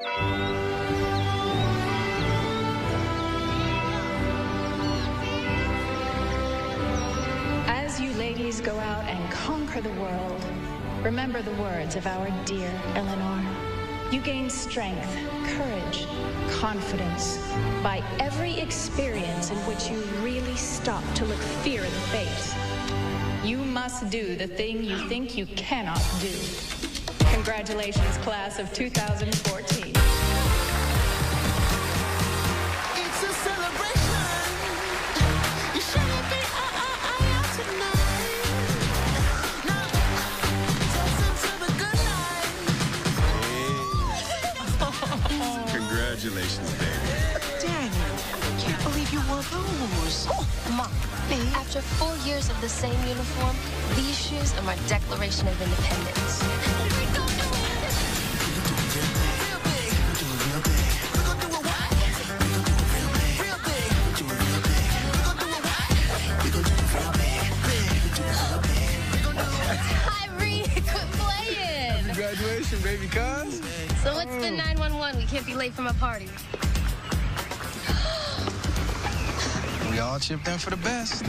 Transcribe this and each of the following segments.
As you ladies go out and conquer the world, remember the words of our dear Eleanor. You gain strength, courage, confidence by every experience in which you really stop to look fear in the face. You must do the thing you think you cannot do. Congratulations, class of 2014. The same uniform, these shoes are my Declaration of Independence. Real big. We're gonna do it what? Real big. We're gonna do it what? We're gonna do it real big. Big. We're gonna do it. Kyrie, quit playing. Congratulations, baby cuz. So what's the 911? We can't be late from a party. We all chipped in for the best.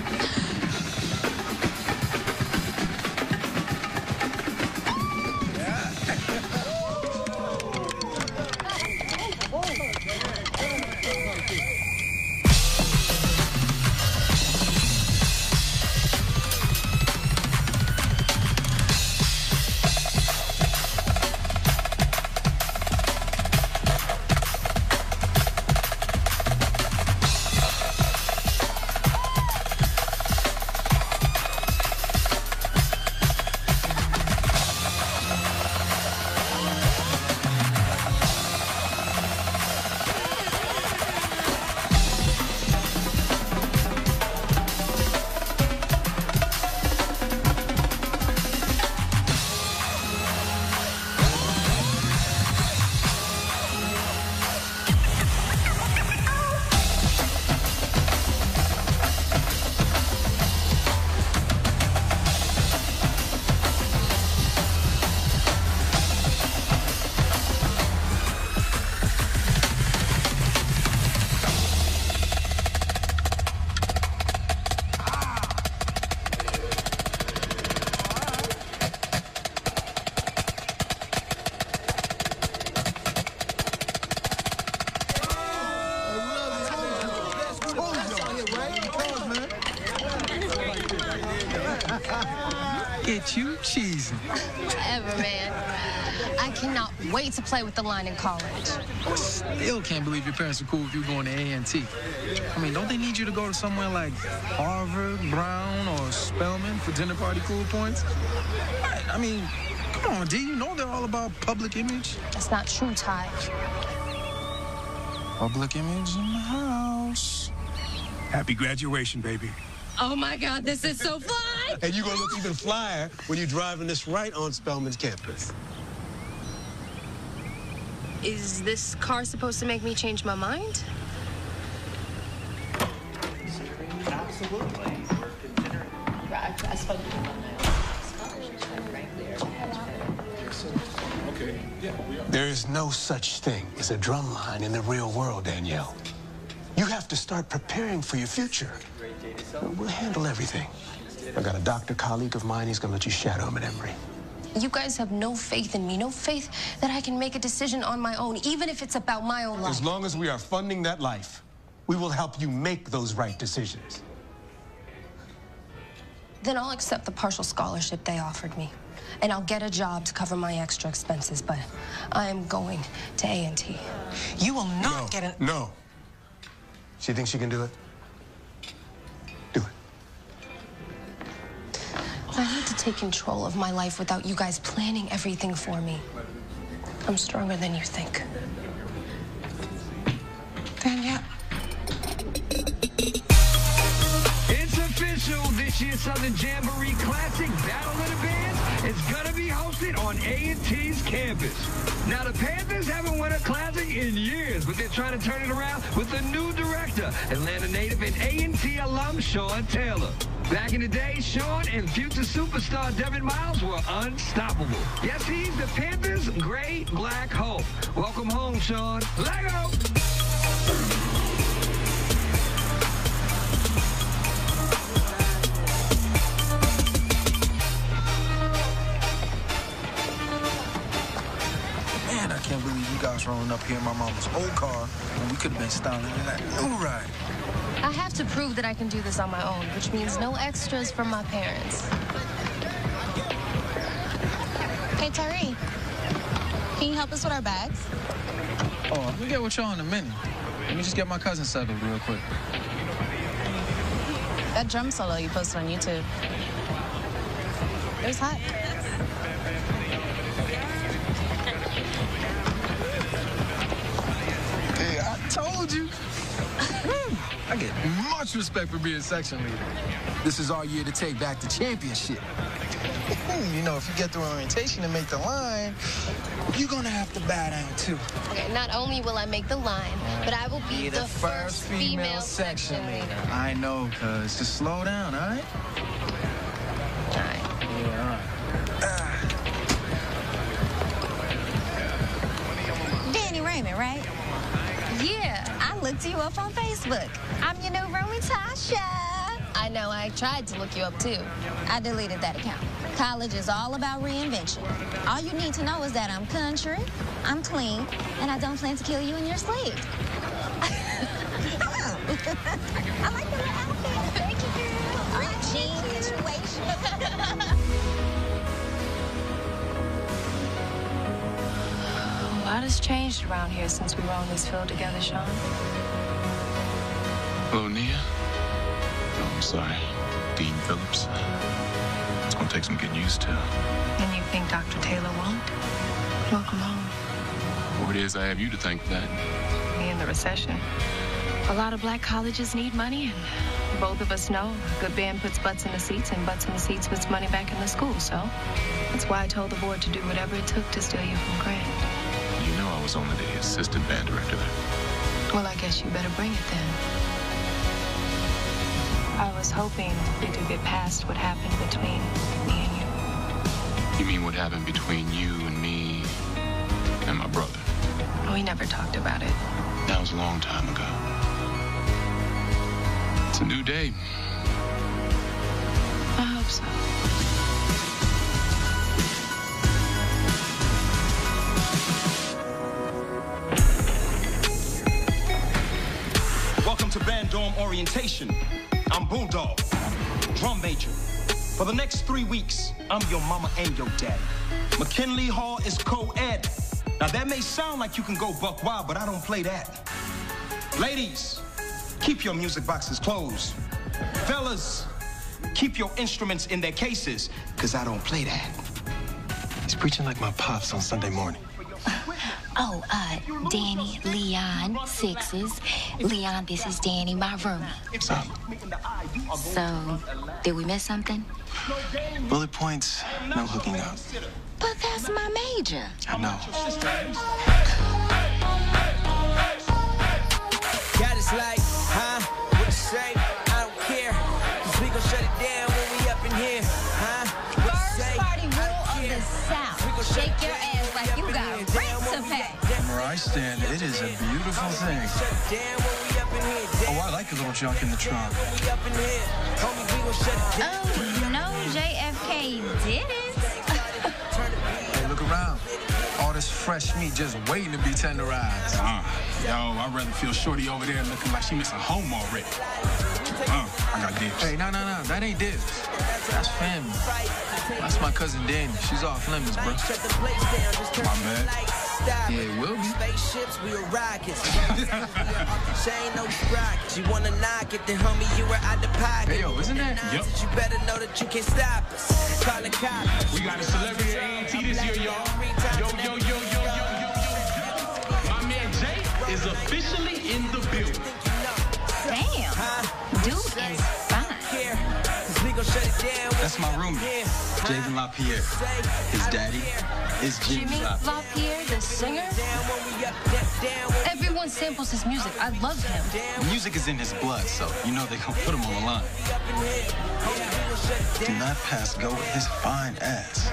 With the line in college. Still can't believe your parents are cool with you going to A&T. I mean, don't they need you to go to somewhere like Harvard, Brown, or Spelman for dinner party cool points? Right, I mean, come on, D. You know they're all about public image. That's not true, Ty. Public image in the house. Happy graduation, baby. Oh my God, this is so fly! And you're gonna look even flyer when you're driving this right on Spelman's campus. Is this car supposed to make me change my mind? There is no such thing as a drum line in the real world, Danielle. You have to start preparing for your future. We'll handle everything. I've got a doctor colleague of mine. He's gonna let you shadow him at Emory. You guys have no faith in me, no faith that I can make a decision on my own, even if it's about my own life. As long as we are funding that life, we will help you make those right decisions. Then I'll accept the partial scholarship they offered me. And I'll get a job to cover my extra expenses, but I am going to A&T. You will not get a. No. She thinks she can do it? Take control of my life without you guys planning everything for me. I'm stronger than you think. Danielle. It's official. This year's Southern Jamboree Classic Battle of the is gonna be hosted on A&T's campus. Now, the Panthers haven't won a classic in years, but they're trying to turn it around with a new director, Atlanta native and A&T alum Sean Taylor. Back in the day, Sean and future superstar Devon Miles were unstoppable. Yes, he's the Panthers' great black hope. Welcome home, Sean. Lego! Guys rolling up here in my mama's old car when we could have been styling in that new ride. I have to prove that I can do this on my own, which means no extras from my parents. Hey, Tyree. Can you help us with our bags? Oh, we get with y'all in a minute. Let me just get my cousin settled real quick. That drum solo you posted on YouTube. It was hot. Told you. I get much respect for being section leader. This is our year to take back the championship. you know, if you get through orientation and make the line, you're gonna have to bow down too. Okay, not only will I make the line, but I will be, the, first female section leader. I know, cuz. Just slow down, all right? All right. Yeah, all right. Danny Raymond, right? Looked you up on Facebook. I'm your new roomie, Tasha. I know, I tried to look you up too. I deleted that account. College is all about reinvention. All you need to know is that I'm country, I'm clean, and I don't plan to kill you in your sleep. Oh. I like the little outfit. Thank you, girl. Preaching situation. A lot has changed around here since we were on this field together, Sean. Hello, Nia. Oh, I'm sorry. Dean Phillips. It's gonna take some getting used to. And you think Dr. Taylor won't? Welcome home. Or it is I have you to thank for that. Me and the recession. A lot of black colleges need money, and both of us know a good band puts butts in the seats, and butts in the seats puts money back in the school. So that's why I told the board to do whatever it took to steal you from Grant. Was only the assistant band director there. Well, I guess you better bring it then. I was hoping we could get past what happened between me and you. You mean what happened between you and me and my brother? We never talked about it. That was a long time ago. It's a new day. I hope so. Orientation. I'm Bulldog, drum major. For the next three weeks, I'm your mama and your daddy. McKinley Hall is co-ed. Now that may sound like you can go buck wild, but I don't play that. Ladies, keep your music boxes closed. Fellas, keep your instruments in their cases, cause I don't play that. He's preaching like my pops on Sunday morning. Oh, uh, Danny, Leon, Sixes. Leon, this is Danny, my roomie. What's? So, did we miss something? Bullet points, no hooking up. But that's my major. I know. God is like, huh? I stand, it is a beautiful thing. Shut it down when we up in here. Oh, I like a little junk in the trunk. When we up in here. Homie, we gon' shut it down. Oh, no, JFK didn't. Hey, look around. All this fresh meat just waiting to be tenderized. Uh, yo, I'd rather feel Shorty over there looking like she missing home already. Uh, I got dibs. Hey, no, no, no, that ain't this. That's family. That's my cousin Danny. She's off limits, bro. Shut the place down. Just turn My the bad. Lights. Stop Yeah, it. it will be. Spaceships, we are rockets. Chain no sprockets. You wanna knock it, then homie, you were out the pocket. Hey, yo, isn't that? Yep. You better know that you can't stop us. Call the cops. We got a celebrity at A&T this year, y'all. Yo, yo, yo, yo, yo, yo, yo, yo. My man Jay is officially in the building. Damn. Dude is fine. Here, 'cause we gon' That's my roommate, Javen LaPierre. His daddy is Jimmy Jimmy LaPierre. LaPierre, the singer? Everyone samples his music. I love him. Music is in his blood, so you know they gonna put him on the line. Do not pass go with his fine ass.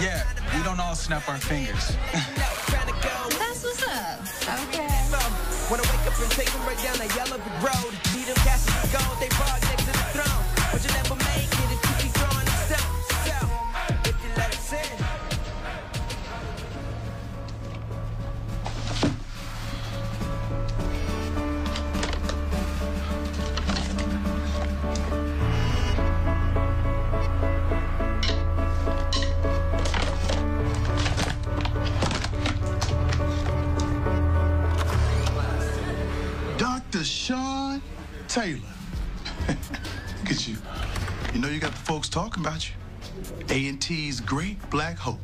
yeah, we don't all snap our fingers. That's what's up. Okay. When I wake up and take them right down that yellow brick road. Them castles gold, they park Taylor. Look at you. You know you got the folks talking about you. A&T's great black hope.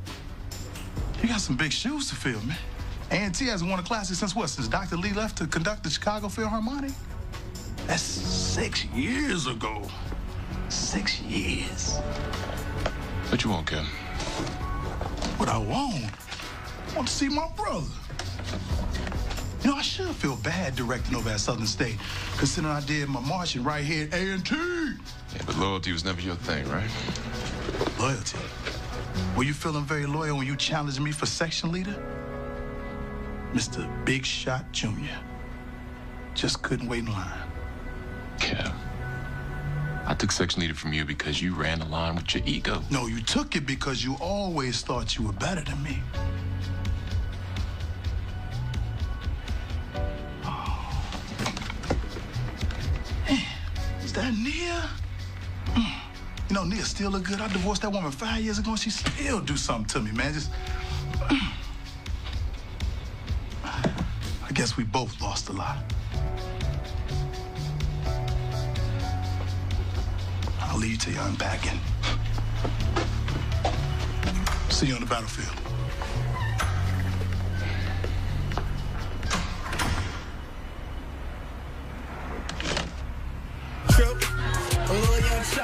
You got some big shoes to fill, man. A&T hasn't won a classic since what? Since Dr. Lee left to conduct the Chicago Philharmonic? That's six years ago. Six years. What you want, Kevin? What I want? I want to see my brother. You know, I should feel bad directing over at Southern State, considering I did my marching right here at A&T. Yeah, but loyalty was never your thing, right? Loyalty. Were you feeling very loyal when you challenged me for section leader? Mr. Big Shot Jr. Just couldn't wait in line. Kev. I took section leader from you because you ran the line with your ego. No, you took it because you always thought you were better than me. That Nia? Mm. You know, Nia still look good. I divorced that woman five years ago, and she still do something to me, man. Just. mm. I guess we both lost a lot. I'll leave you to your unpacking. See you on the battlefield.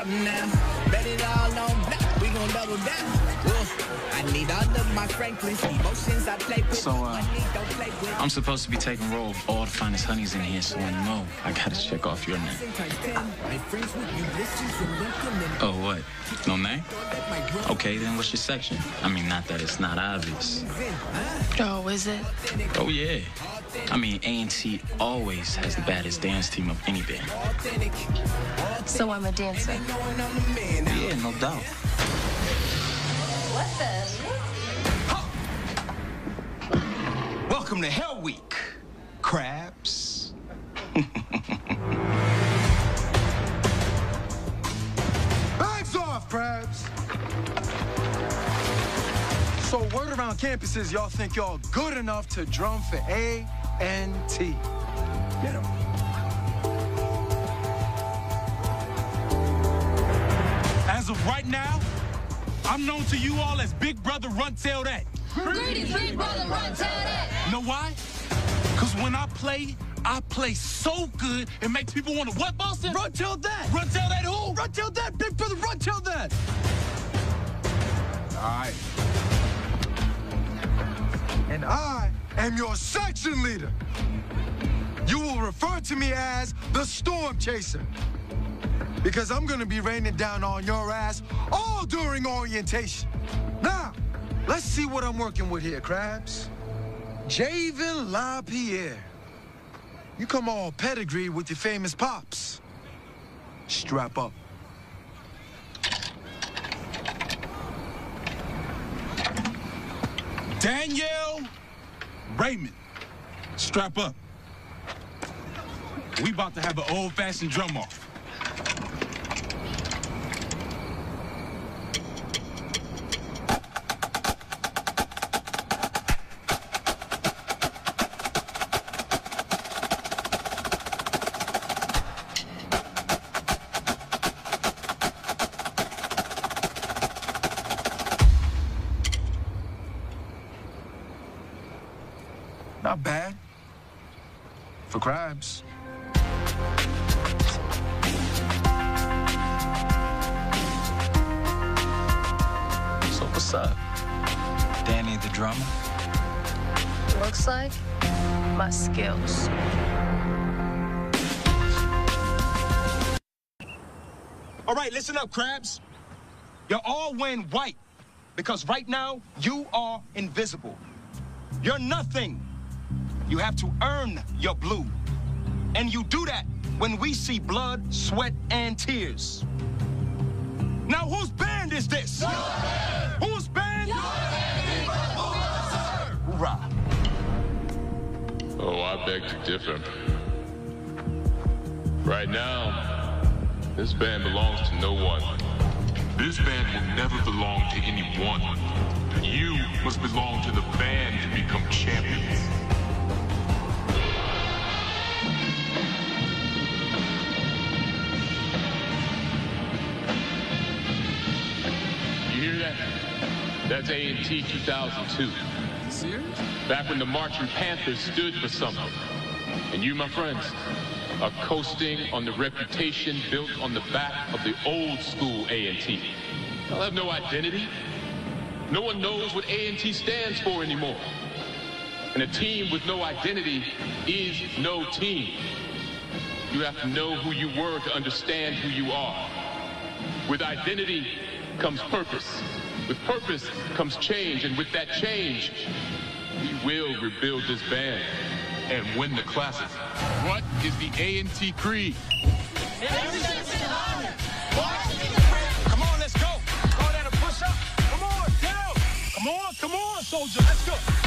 Something now. Bet it all on black. We gon' double down. Whoa. I need all of my Franklin's emotions I play with. So, uh, play with. I'm supposed to be taking roll of all the finest honeys in here, so I know I gotta check off your name. Oh, what? No name? Okay, then what's your section? I mean, not that it's not obvious. Oh, is it? Oh, yeah. I mean, A&T always has the baddest dance team of any band. So I'm a dancer. Yeah, no doubt. What the? Welcome to Hell Week, crabs. Bags off, crabs! So word around campus is y'all think y'all good enough to drum for A and T. Get 'em. As of right now, I'm known to you all as Big Brother Run Tell That. Greetings, big brother, run, tell that. Know why? Because when I play, I play so good, it makes people want to what, Boston? Run tell that! Run tell that who? Run tell that, big brother, run tell that! All right. And I am your section leader. You will refer to me as the Storm Chaser. Because I'm gonna be raining down on your ass all during orientation. Now, let's see what I'm working with here, Crabs. Javen LaPierre. You come all pedigree with your famous pops. Strap up. Danielle Raymond, strap up. We about to have an old-fashioned drum off. Skills. All right, listen up, crabs. You're all wearing white because right now you are invisible. You're nothing. You have to earn your blue. And you do that when we see blood, sweat, and tears. Now, whose band is this? Whose Oh, I beg to differ. Right now, this band belongs to no one. This band will never belong to anyone. You must belong to the band to become champions. You hear that? That's A&T 2002. Serious? Back when the Marching Panthers stood for something. And you, my friends, are coasting on the reputation built on the back of the old school A&T. Y'all have no identity. No one knows what A&T stands for anymore. And a team with no identity is no team. You have to know who you were to understand who you are. With identity comes purpose. With purpose comes change. And with that change, we will rebuild this band and win the classic. What is the A&T creed? Come on, let's go. Call that a push up. Come on, get out. Come on, come on, soldier. Let's go.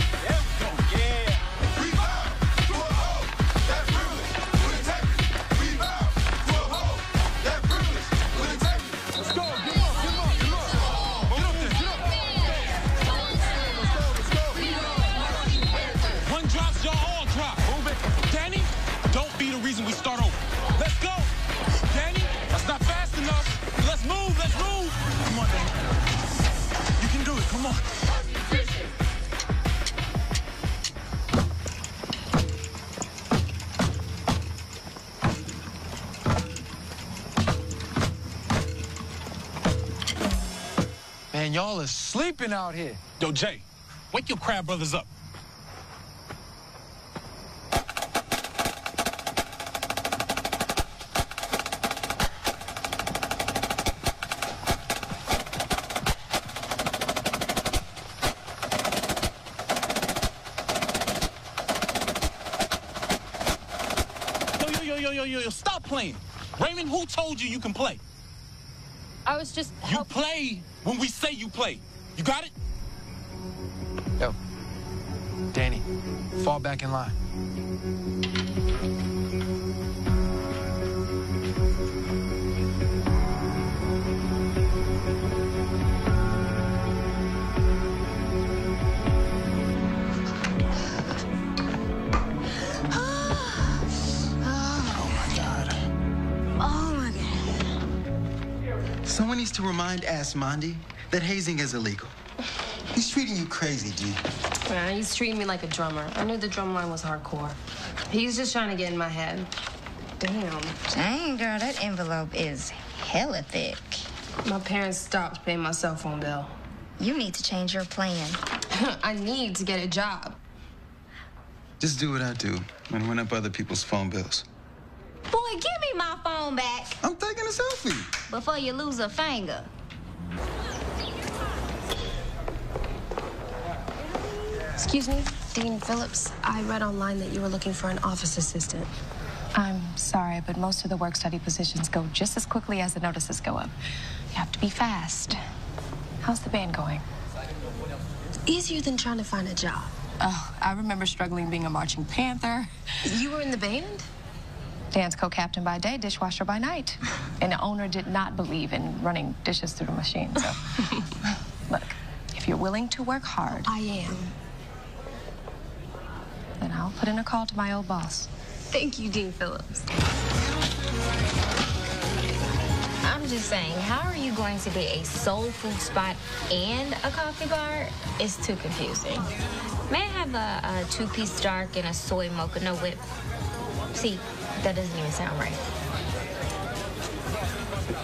Y'all are sleeping out here. Yo, Jay, wake your crab brothers up. Yo, yo, yo, yo, yo, stop playing. Raymond, who told you you can play? I was just You play when we say you play. You got it? Yo, Danny, fall back in line. Needs to remind Asmondi that hazing is illegal. He's treating you crazy, G. Yeah, he's treating me like a drummer. I knew the drum line was hardcore. He's just trying to get in my head. Damn. Dang, girl, that envelope is hella thick. My parents stopped paying my cell phone bill. You need to change your plan. I need to get a job. Just do what I do and run up other people's phone bills. Boy, give me my phone back I'm taking a selfie. before you lose a finger. Excuse me, Dean Phillips. I read online that you were looking for an office assistant. I'm sorry, but most of the work study positions go just as quickly as the notices go up. You have to be fast. How's the band going? Easier than trying to find a job. Oh, I remember struggling being a marching panther. You were in the band? Dance co-captain by day, dishwasher by night. And the owner did not believe in running dishes through the machine. So, look, if you're willing to work hard, I am. then I'll put in a call to my old boss. Thank you, Dean Phillips. I'm just saying, how are you going to be a soul food spot and a coffee bar? It's too confusing. May I have a, a two-piece dark and a soy mocha, no whip? See, that doesn't even sound right.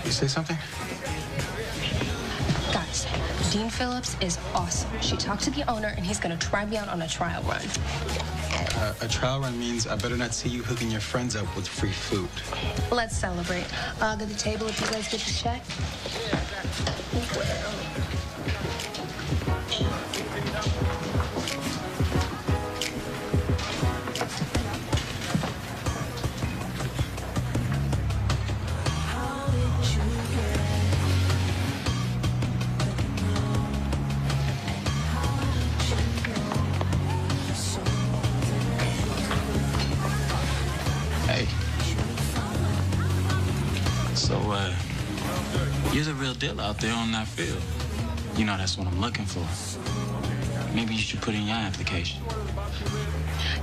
You say something? Guys, Dean Phillips is awesome. She talked to the owner, and he's gonna try me out on a trial run. Uh, a trial run means I better not see you hooking your friends up with free food. Let's celebrate. I'll get the table if you guys get the check. Deal out there on that field. You know, that's what I'm looking for. Maybe you should put in your application.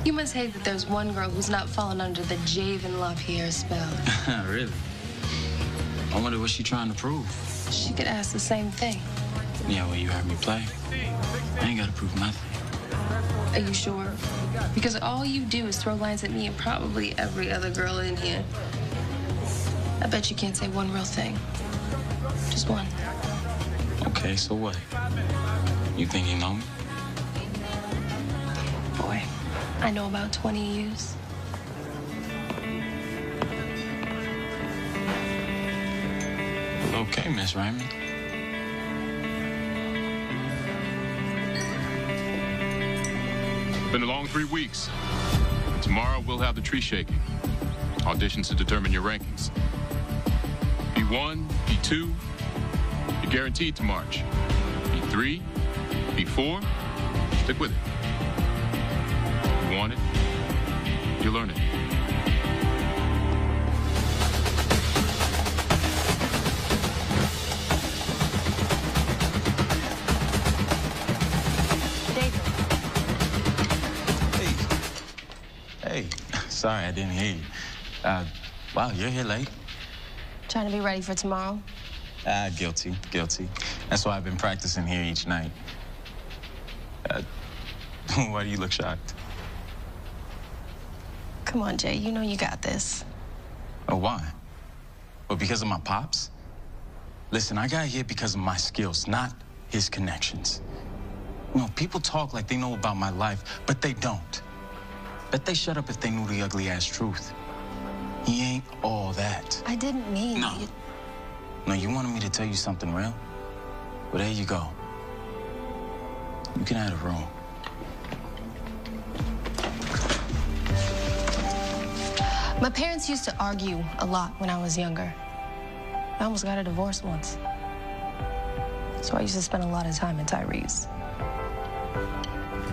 You must hate that there's one girl who's not fallen under the Javen LaPierre spell. really? I wonder what she's trying to prove. She could ask the same thing. Yeah, well, you heard me play. I ain't got to prove nothing. Are you sure? Because all you do is throw lines at me and probably every other girl in here. I bet you can't say one real thing. Just one. Okay, so what? You think you know me? Boy, I know about 20 years. Okay, Miss Raymond. Been a long three weeks. Tomorrow we'll have the tree shaking. Auditions to determine your rankings. B1, B2, you're guaranteed to march. B3, B4, stick with it. You want it, you learn it. Hey. Hey, sorry, I didn't hear you. Uh, wow, you're here late. Trying to be ready for tomorrow. Ah, guilty, guilty. That's why I've been practicing here each night. Uh, why do you look shocked? Come on, Jay. You know you got this. Oh, why? Well, because of my pops? Listen, I got here because of my skills, not his connections. You know, people talk like they know about my life, but they don't. Bet they shut up if they knew the ugly ass truth. He ain't all that. I didn't mean. No. No, you wanted me to tell you something real? Well, there you go. You can have a room. My parents used to argue a lot when I was younger. I almost got a divorce once. So I used to spend a lot of time at Tyree's.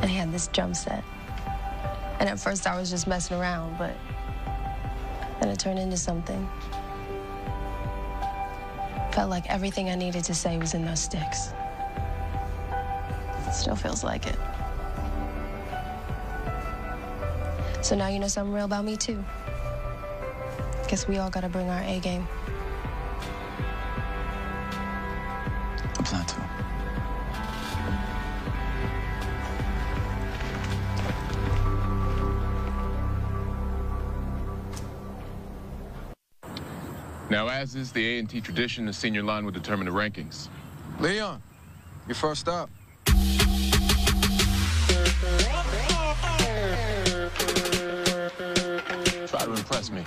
And he had this drum set. And at first I was just messing around, but it turned into something. Felt like everything I needed to say was in those sticks. Still feels like it. So now you know something real about me, too. Guess we all gotta bring our A game. Now, as is the A&T tradition, the senior line will determine the rankings. Leon, your first stop. Try to impress me.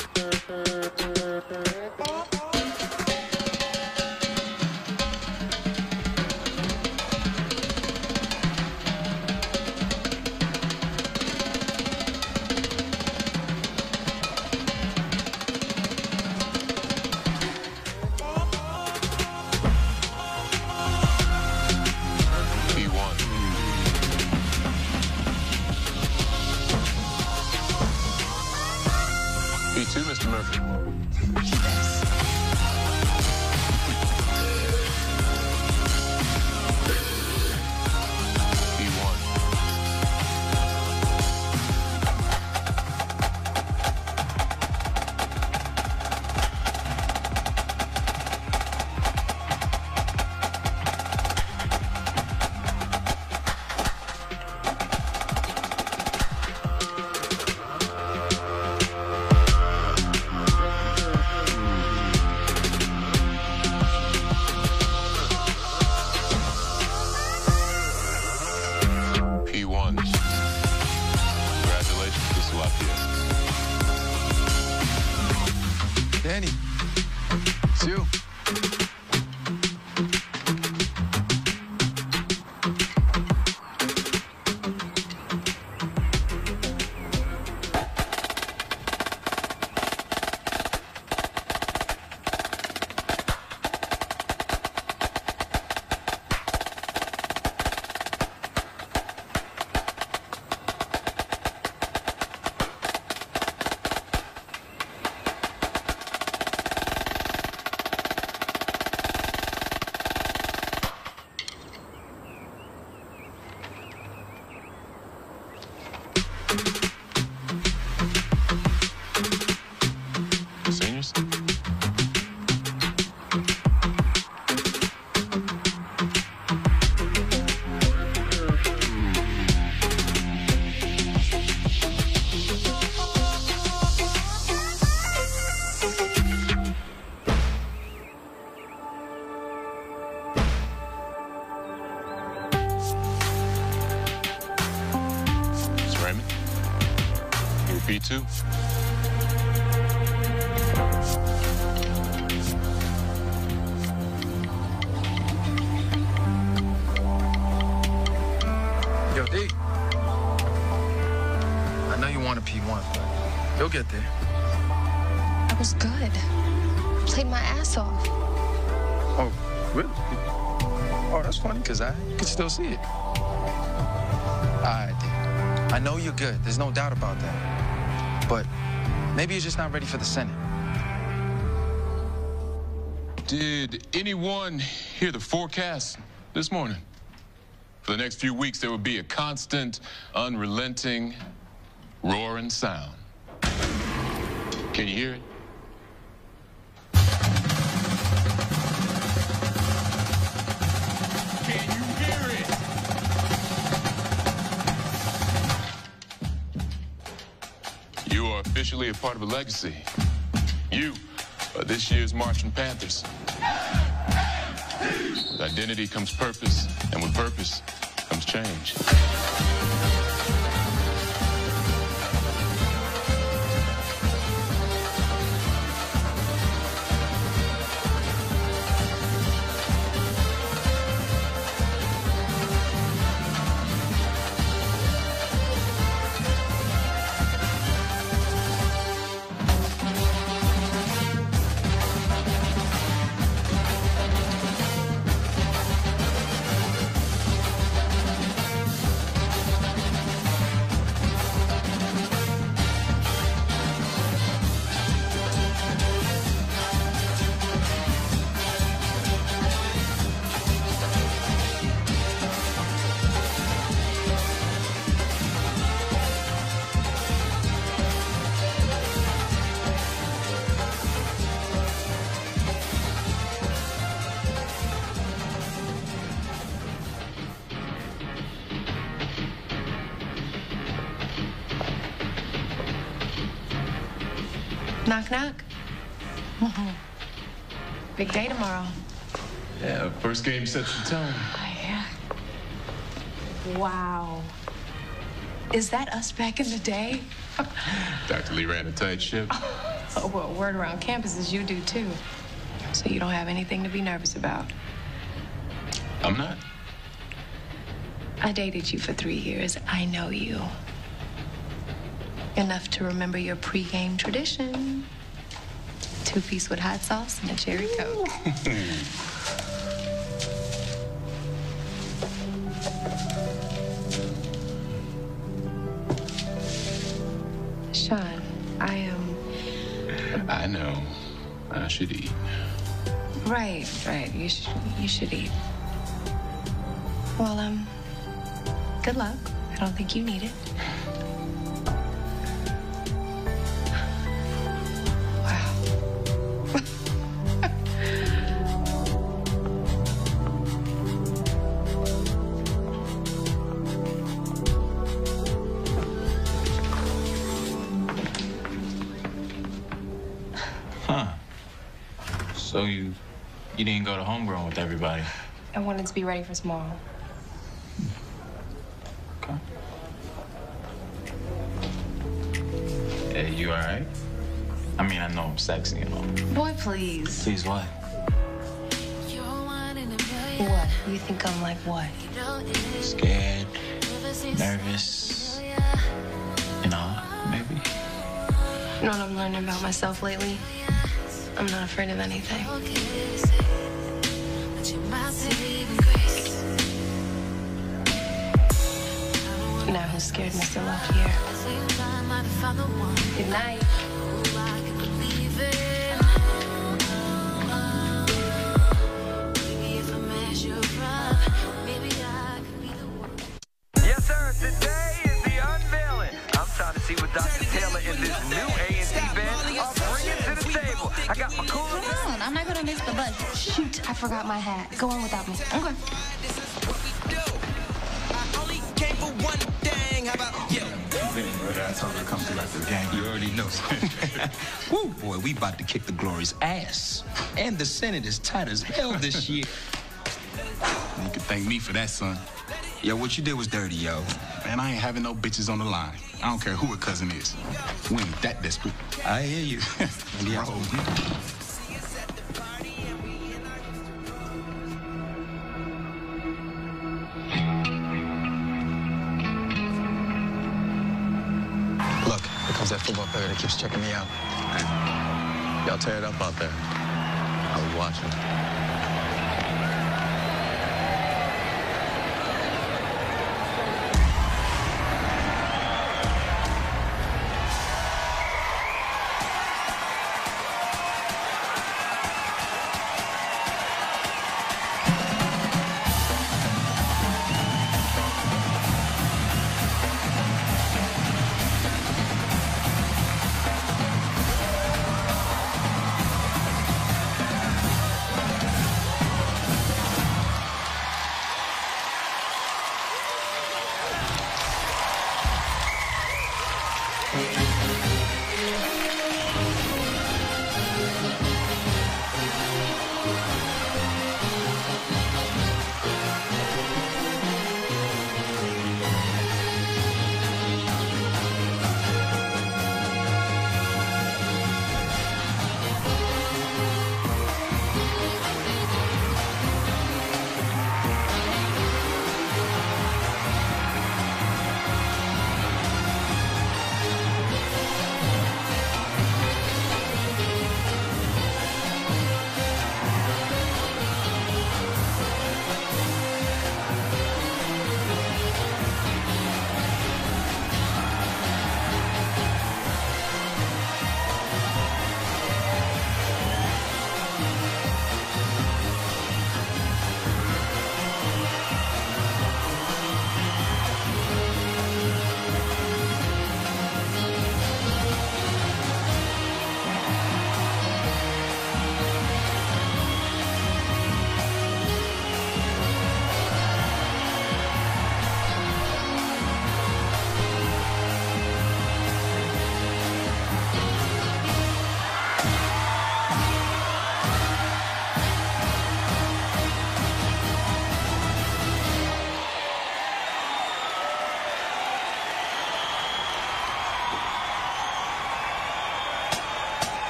Too. Yo, D. I know you want a P1, but you'll get there. I was good. Played my ass off. Oh, really? Oh, that's funny, because I could still see it. All right, D. I know you're good. There's no doubt about that. But maybe you're just not ready for the Senate. Did anyone hear the forecast this morning? For the next few weeks, there will be a constant, unrelenting, roaring sound. Can you hear it? Officially a part of a legacy. You are this year's Marching Panthers. With identity comes purpose, and with purpose comes change. Game sets the tone. Wow. Is that us back in the day? Dr. Lee ran a tight ship. Oh, well, word around campus is you do too. So you don't have anything to be nervous about. I'm not. I dated you for three years. I know you. Enough to remember your pregame tradition. Two piece with hot sauce and a cherry coke. I know. I should eat. Right, right. You should, you should eat. Well, um, good luck. I don't think you need it. With everybody. I wanted to be ready for tomorrow. Okay. Hey, you alright? I mean, I know I'm sexy and all. Boy, please. Please what? What? You think I'm like what? Scared, nervous, you know, maybe. You know what I'm learning about myself lately? I'm not afraid of anything. Now who's scared Mr. Left here? Good night. Yes, sir. Today is the unveiling. I'm trying to see what Dr. Taylor and this new A&T band are bringing to the table. I got my cooler. Come on, I'm not gonna miss the bus. Shoot, I forgot my hat. Go on without me. Okay. We about to kick the Glory's ass. And the Senate is tight as hell this year. You can thank me for that, son. Yo, what you did was dirty, yo. Man, I ain't having no bitches on the line. I don't care who her cousin is. We ain't that desperate. I hear you. Bro. Look, here comes that football player that keeps checking me out. Y'all tear it up out there. I was watching.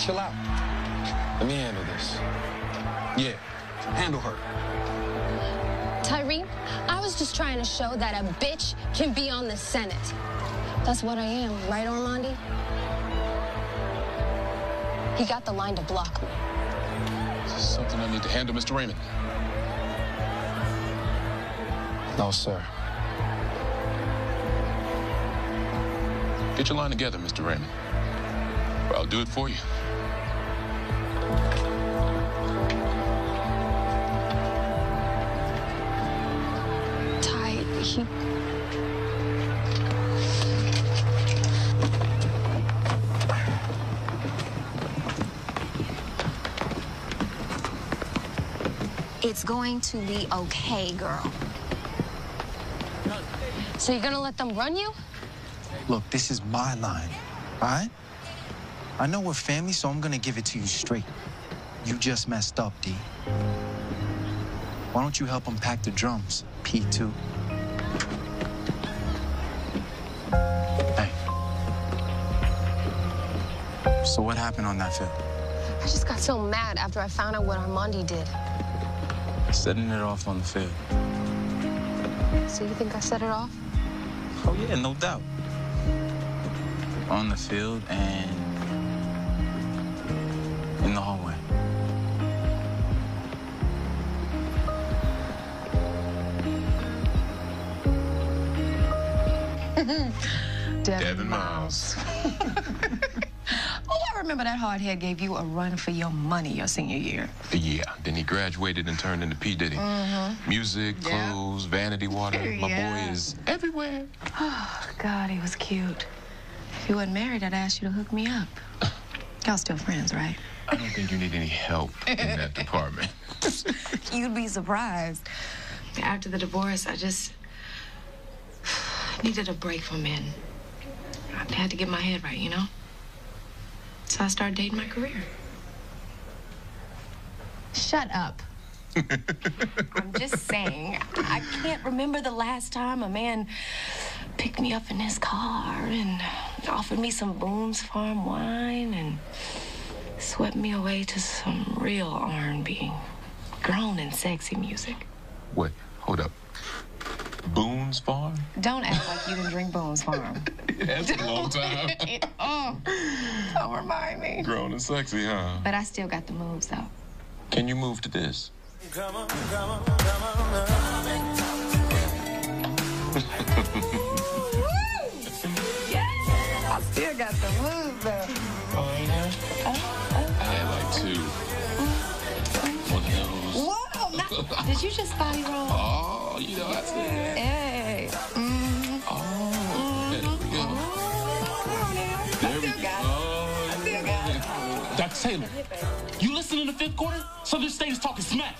Chill out. Let me handle this. Yeah, handle her. Tyree, I was just trying to show that a bitch can be on the Senate. That's what I am, right, Orlandi? He got the line to block me. This is something I need to handle, Mr. Raymond. No, sir. Get your line together, Mr. Raymond. Or I'll do it for you. Going to be okay, girl. So you're gonna let them run you? Look, this is my line, all right? I know we're family, so I'm gonna give it to you straight. You just messed up, D. Why don't you help unpack the drums, P2? Hey. So what happened on that field? I just got so mad after I found out what Armani did. Setting it off on the field. So you think I set it off? Oh yeah, no doubt. On the field and in the hallway. Devon, Devon Miles. oh, I remember that hardhead gave you a run for your money your senior year. Yeah, then he graduated and turned into P. Diddy. Mhm. Music, Yeah. clothes, vanity water. My Yeah. boy is everywhere. Oh, God, he was cute. If he wasn't married, I'd ask you to hook me up. Y'all still friends, right? I don't think you need any help in that department. You'd be surprised. After the divorce, I just needed a break from men. I had to get my head right, you know? So I started dating my career. Shut up. I'm just saying, I can't remember the last time a man picked me up in his car and offered me some Boone's Farm wine and swept me away to some real R&B, grown and sexy music. Wait, hold up. Boone's Farm? Don't act like you didn't drink Boone's Farm. That's a long time. oh, don't remind me. Grown and sexy, huh? But I still got the moves, though. Can you move to this? I still got the moves, though. I had like two. One of those. Whoa, not, did you just body roll? Oh, you know that's it. Hey. Mm. Oh, there we go. There we go. Dr. Taylor, you listening to fifth quarter? Southern State is talking smack.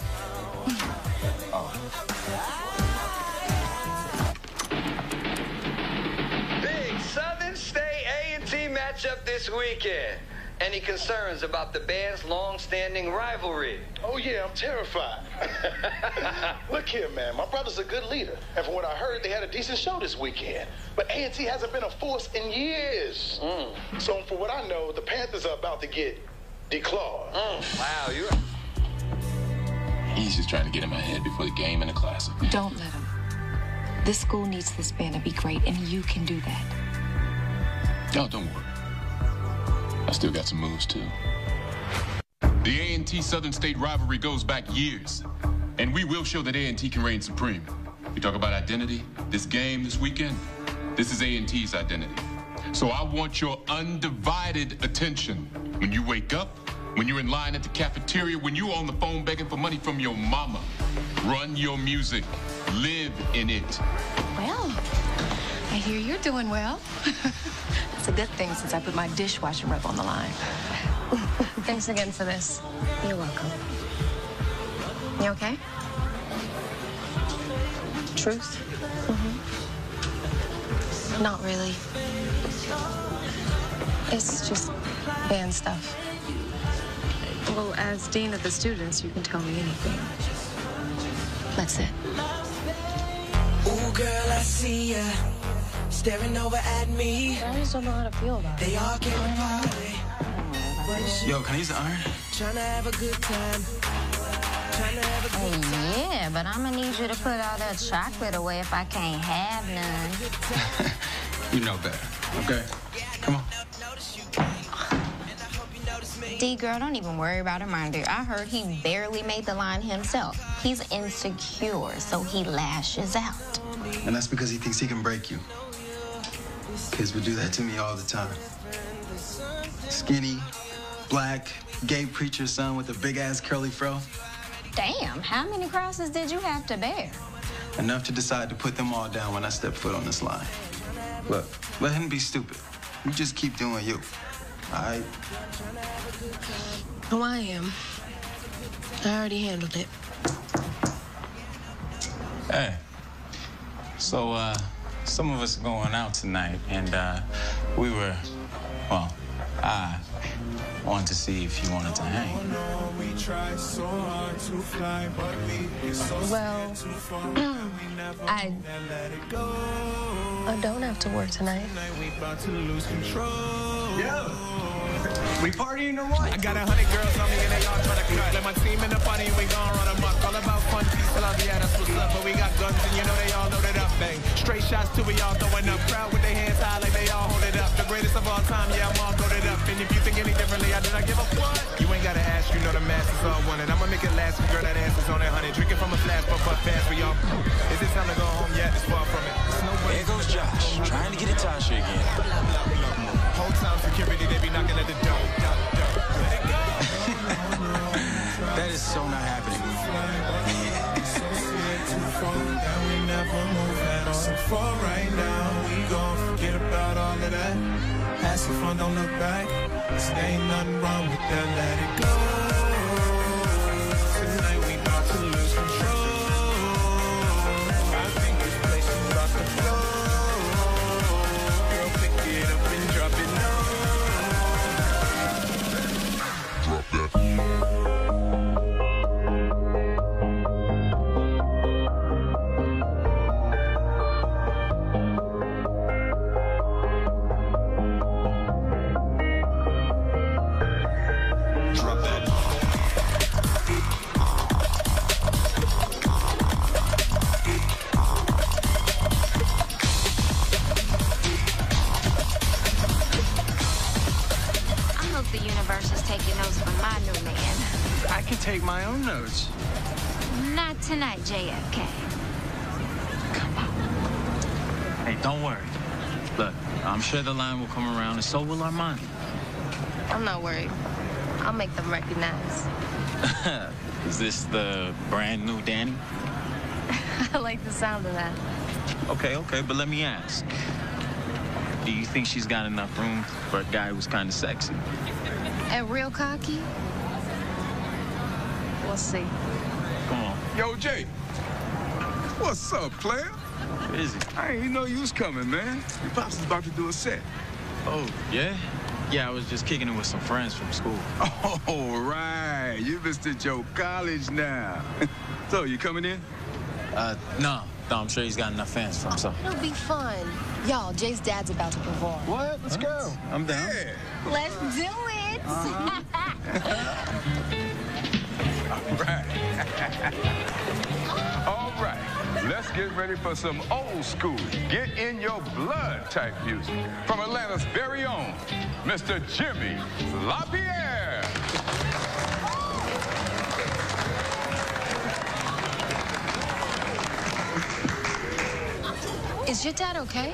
Big Southern State A&T matchup this weekend. Any concerns about the band's long-standing rivalry? Oh, yeah, I'm terrified. Look here, man. My brother's a good leader. And from what I heard, they had a decent show this weekend. But A&T hasn't been a force in years. Mm. So, for what I know, the Panthers are about to get declawed. Mm. Wow, you He's just trying to get in my head before the game and the classic. Don't let him. This school needs this band to be great, and you can do that. Oh, don't worry. I still got some moves too. The A&T Southern State rivalry goes back years, and we will show that A&T can reign supreme. We talk about identity, this game this weekend, this is A&T's identity. So I want your undivided attention when you wake up, when you're in line at the cafeteria, when you're on the phone begging for money from your mama. Run your music, live in it. Well, I hear you're doing well. It's a good thing since I put my dishwasher rub on the line. Thanks again for this. You're welcome. You okay? Truth? Mm-hmm. Not really. It's just band stuff. Well, as dean of the students, you can tell me anything. That's it. Ooh, girl, I see ya staring over at me. I just don't know how to feel about it. They all came to party. Yo, can I use the iron? Trying to have a good time. Trying to have a good time. Yeah, but I'm gonna need you to put all that chocolate away if I can't have none. You know better. Okay. D girl, don't even worry about him either. I heard he barely made the line himself. He's insecure, so he lashes out. And that's because he thinks he can break you. Kids would do that to me all the time. Skinny, black, gay preacher son with a big ass curly fro. Damn, how many crosses did you have to bear? Enough to decide to put them all down when I step foot on this line. Look, let him be stupid. You just keep doing you. All right? Who I am. I already handled it. Hey. So, uh, some of us are going out tonight, and, uh, we were, well, I wanted to see if you wanted to hang. Well, I, I don't have to work tonight. We partying or what? I got a hundred girls on me and they all tryna cut. Let my team in the party and we gon' run amok. All about fun, peace, love, yeah, that's what's up. But we got guns and you know they all loaded up, bang. Straight shots too, we all throwing up. Crowd with their hands high like they all greatest of all time, yeah, I'm all goaded up. And if you think any differently, I do not give a fuck. You ain't gotta ask. You know the masses all want it. I'ma make it last. Girl, that ass is on that honey. Drinking from a flask, but but fast for y'all. Is it time to go home yet? It's far from it. No There goes Josh, trying to get at Tasha again. Whole time security, they be knocking at the door. That is so not happening. So for right now, Some fun, don't look back. Cause there ain't nothing wrong with that, let it go. Take my own notes. Not tonight, JFK. Come on. Hey, don't worry. Look, I'm sure the line will come around, and so will Armani. I'm not worried. I'll make them recognize. is this the brand new Danny? I like the sound of that. Okay, okay, but let me ask. Do you think she's got enough room for a guy who's kind of sexy? And real cocky? We'll see. Come on. Yo, Jay. What's up, player? Busy. I ain't know you was coming, man. Your pops is about to do a set. Oh, yeah? Yeah, I was just kicking it with some friends from school. Oh, right. You visited your college now. so, you coming in? Uh, no. No, I'm sure he's got enough fans for himself. It'll be fun. Y'all, Jay's dad's about to perform. What? Let's go. I'm down. Let's do it. Right. All right. Let's get ready for some old school, get in your blood type music from Atlanta's very own, Mr. Jimmy LaPierre. Is your dad okay?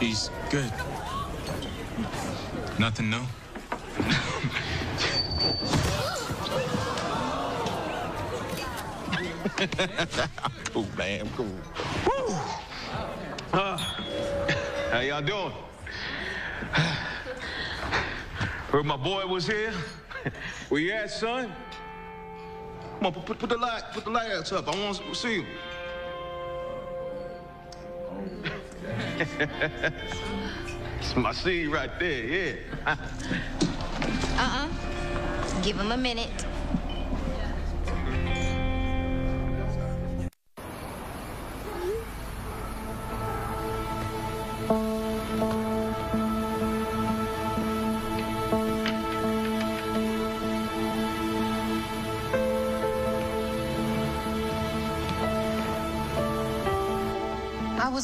He's good. Nothing new? cool, man. I'm cool. Woo! Uh, how y'all doing? Heard my boy was here. Where you at, son? Come on, put, put, put the light, put the lights up. I want to see you. It's my seed right there, yeah. Uh-uh. Give him a minute.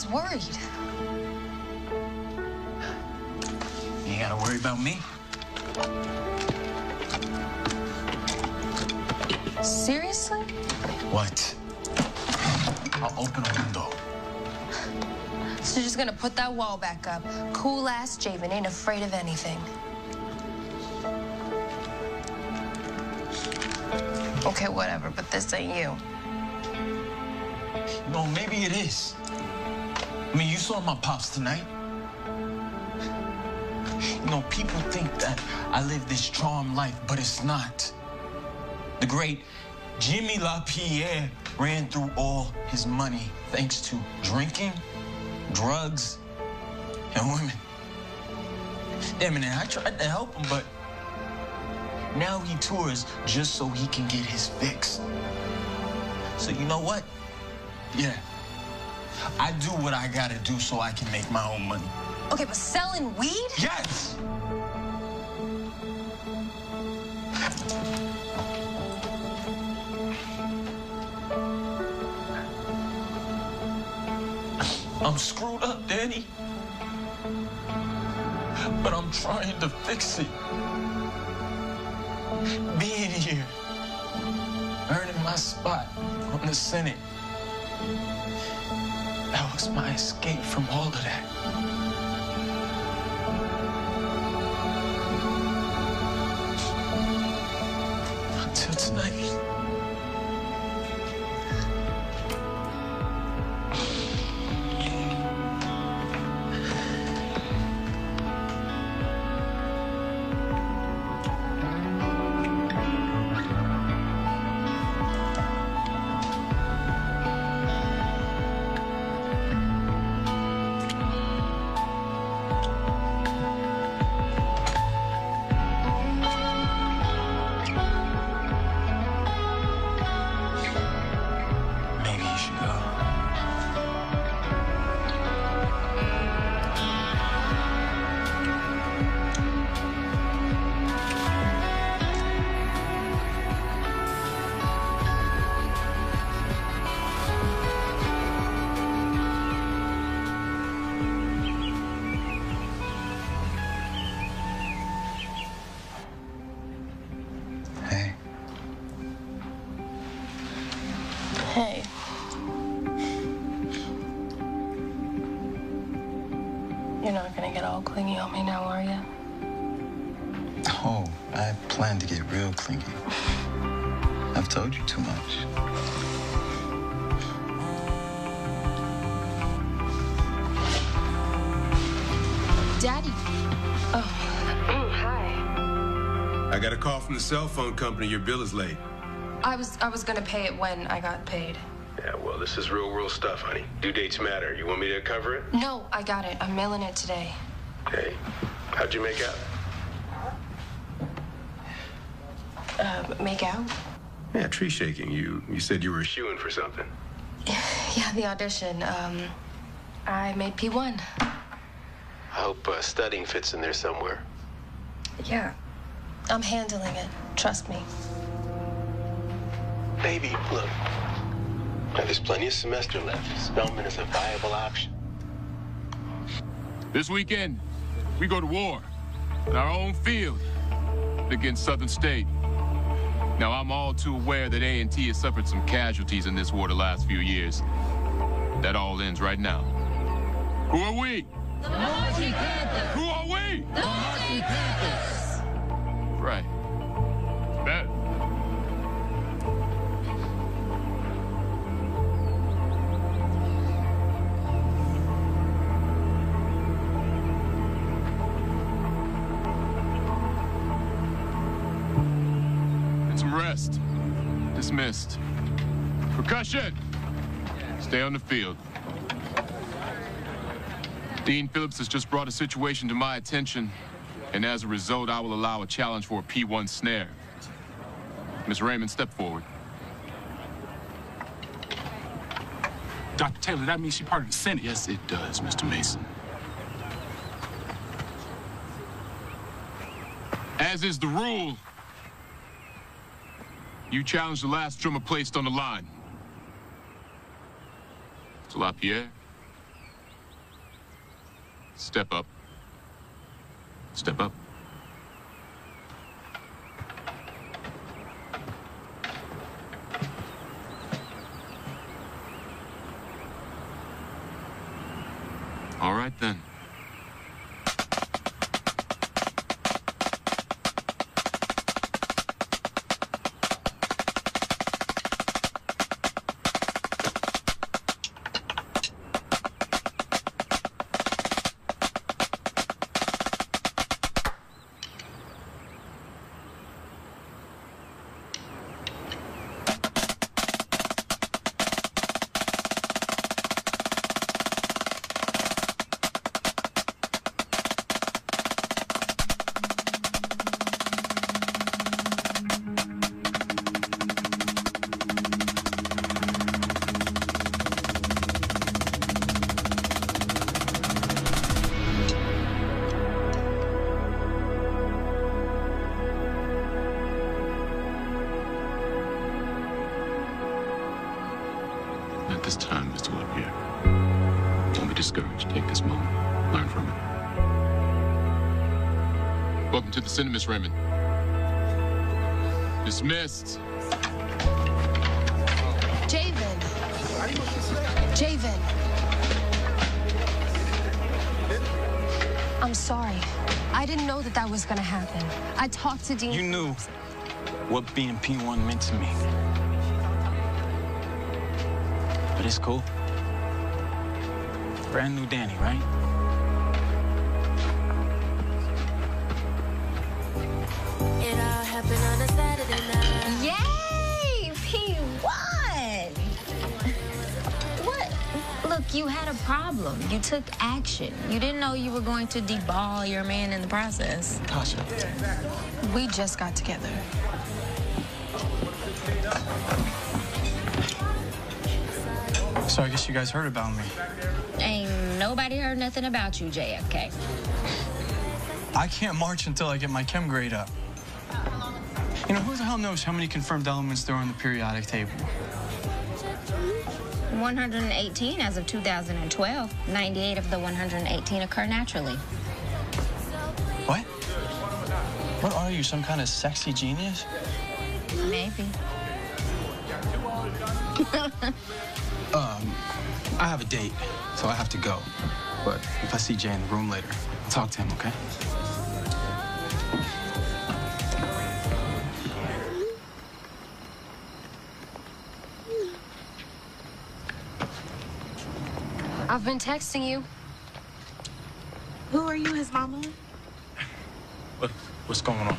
Was worried. You gotta worry about me. Seriously? What? I'll open a window. So you're just gonna put that wall back up. Cool ass Javen ain't afraid of anything. Okay, whatever, but this ain't you. No, maybe it is. I mean, you saw my pops tonight. You know, people think that I live this charmed life, but it's not. The great Jimmy LaPierre ran through all his money thanks to drinking, drugs, and women. Damn it, I tried to help him, but now he tours just so he can get his fix. So you know what? Yeah. I do what I gotta do so I can make my own money. Okay, but selling weed? Yes! I'm screwed up, Danny. But I'm trying to fix it. being here, earning my spot on the Senate. Was my escape from all of that. Phone company. Your bill is late. I was I was gonna pay it when I got paid. Yeah, well, this is real world stuff, honey. Due dates matter. You want me to cover it? No, I got it. I'm mailing it today. Okay. How'd you make out? Uh, make out? Yeah, tree shaking. You you said you were shooing for something. Yeah, the audition. Um, I made P1. I hope uh, studying fits in there somewhere. Yeah. I'm handling it. Trust me. Baby, look. Now, there's plenty of semester left. Spelman is a viable option. This weekend, we go to war in our own field against Southern State. Now, I'm all too aware that A&T has suffered some casualties in this war the last few years. That all ends right now. Who are we? The Marching Panthers! Who are we? The Marching Panthers! Right. Dismissed. Percussion! Stay on the field. Dean Phillips has just brought a situation to my attention, and as a result, I will allow a challenge for a P1 snare. Miss Raymond, step forward. Dr. Taylor, that means she's part of the Senate. Yes, it does, Mr. Mason. As is the rule, you challenge the last drummer placed on the line. So LaPierre, step up. Step up. All right then. I talked to Dean. You knew what being P1 meant to me. But it's cool. Brand new Danny, right? You took action. You didn't know you were going to deball your man in the process. Tasha. We just got together. So I guess you guys heard about me. Ain't nobody heard nothing about you, JFK. I can't march until I get my chem grade up. You know, who the hell knows how many confirmed elements there are on the periodic table? 118 as of 2012. 98 of the 118 occur naturally. What? What are you, some kind of sexy genius? Maybe. Um, I have a date, so I have to go. But if I see Jay in the room later, I'll talk to him, okay? I've been texting you. Who are you, his mama? What, what's going on?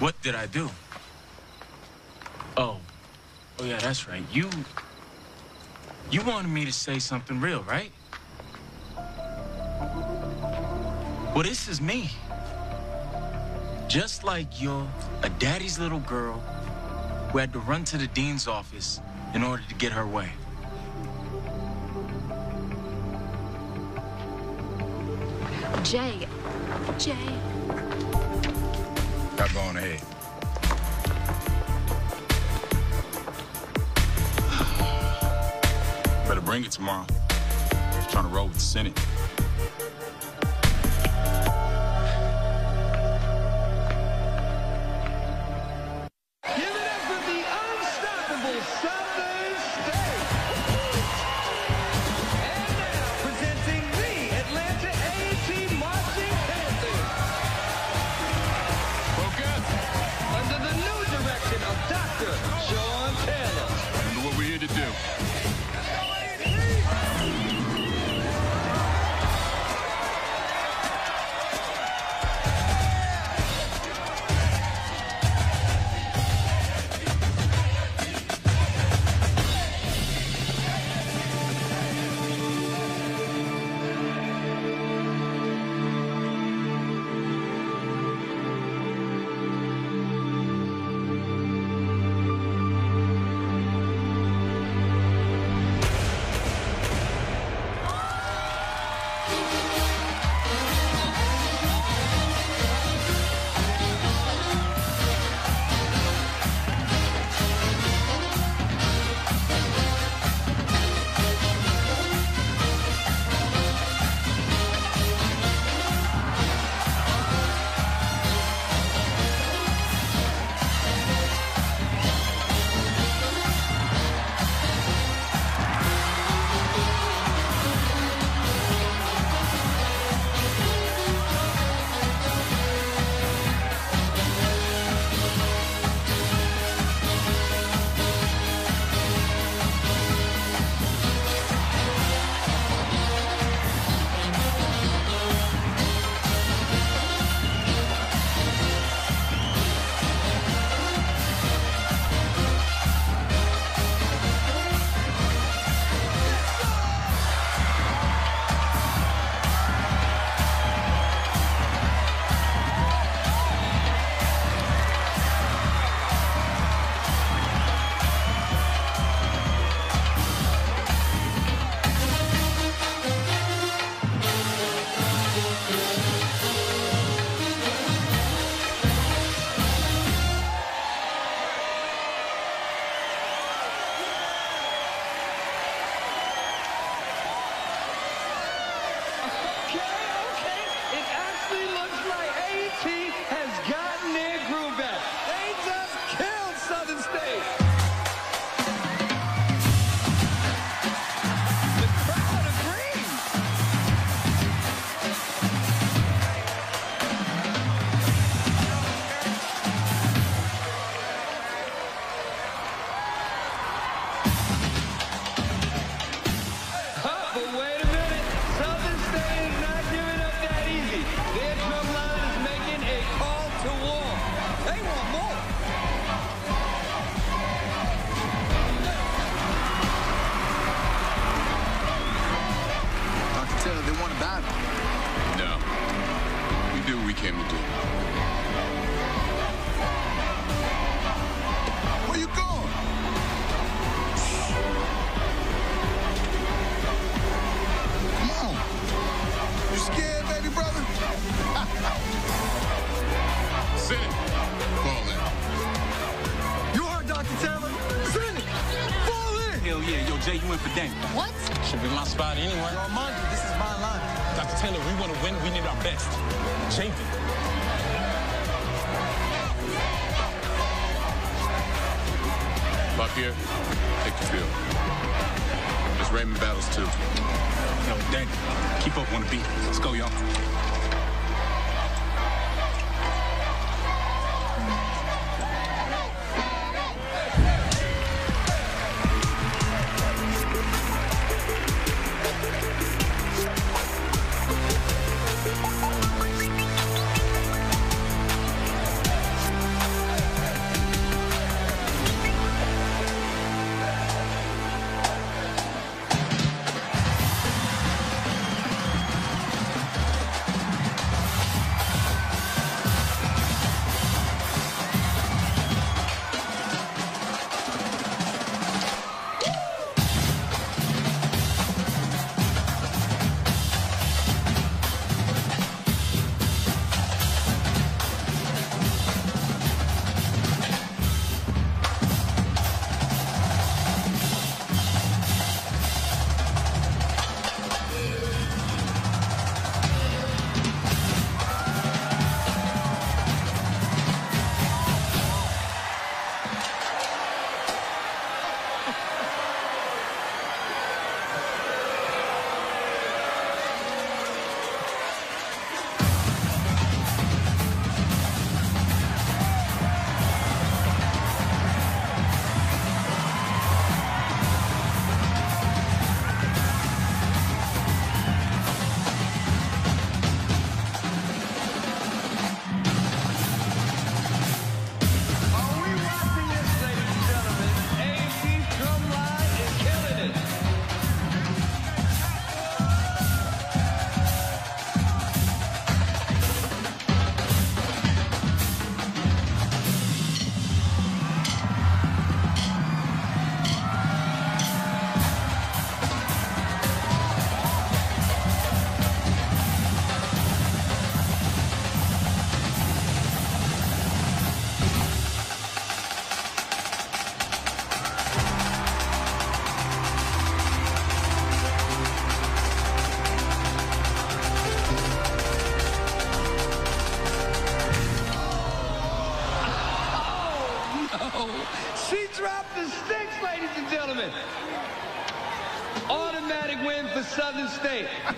What did I do? Oh. Oh, yeah, that's right. You. You wanted me to say something real, right? Well, this is me. Just like you're a daddy's little girl who had to run to the dean's office in order to get her way. Jay. Jay. Y'all go on ahead. Better bring it tomorrow. I'm trying to roll with the Senate.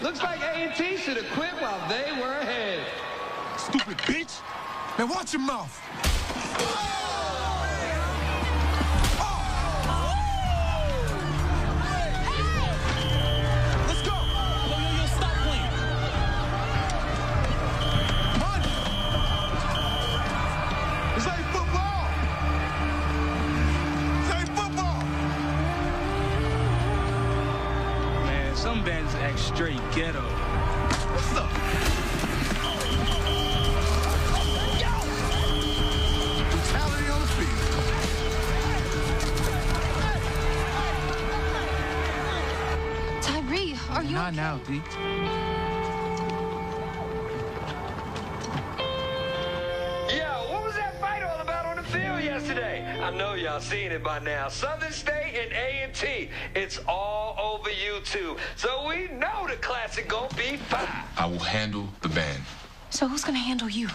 Looks like A&T should have quit while they were ahead. Stupid bitch. Now watch your mouth. Y'all seen it by now. Southern State and A&T. It's all over YouTube. So we know the classic gonna be fine. I will handle the band. So who's gonna handle you?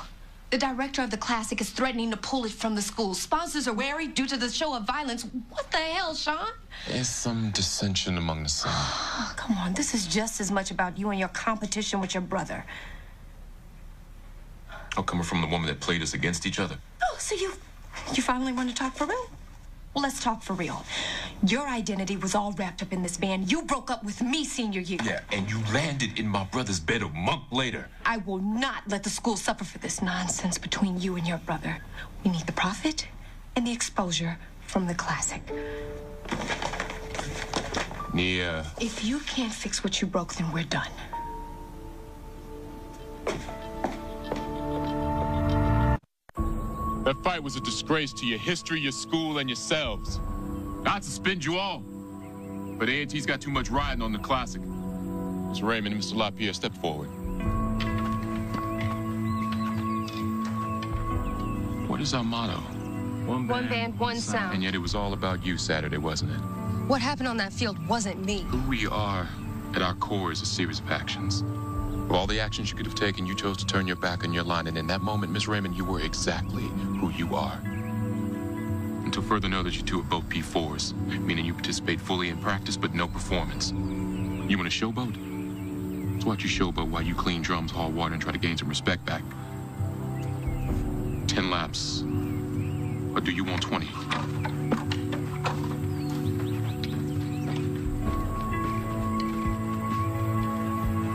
The director of the classic is threatening to pull it from the school. Sponsors are wary due to the show of violence. What the hell, Sean? There's some dissension among the same. Oh, come on, this is just as much about you and your competition with your brother. Oh, coming from the woman that played us against each other. Oh, so you you finally want to talk for real? Well, let's talk for real. Your identity was all wrapped up in this band. You broke up with me senior year. Yeah, and you landed in my brother's bed a month later. I will not let the school suffer for this nonsense between you and your brother. We need the profit and the exposure from the classic. Nia, If you can't fix what you broke, then we're done. Fight was a disgrace to your history, your school, and yourselves. I'd suspend you all. But A&T's got too much riding on the classic. Mr. Raymond and Mr. LaPierre, step forward. What is our motto? One band, one And sound. And yet it was all about you Saturday, wasn't it? What happened on that field wasn't me. Who we are at our core is a series of actions. Of all the actions you could have taken, you chose to turn your back on your line, and in that moment, Miss Raymond, you were exactly who you are. Until further notice, you two are both P4s, meaning you participate fully in practice but no performance. You want to showboat? Let's watch you showboat while you clean drums, haul water, and try to gain some respect back. Ten laps. Or do you want 20?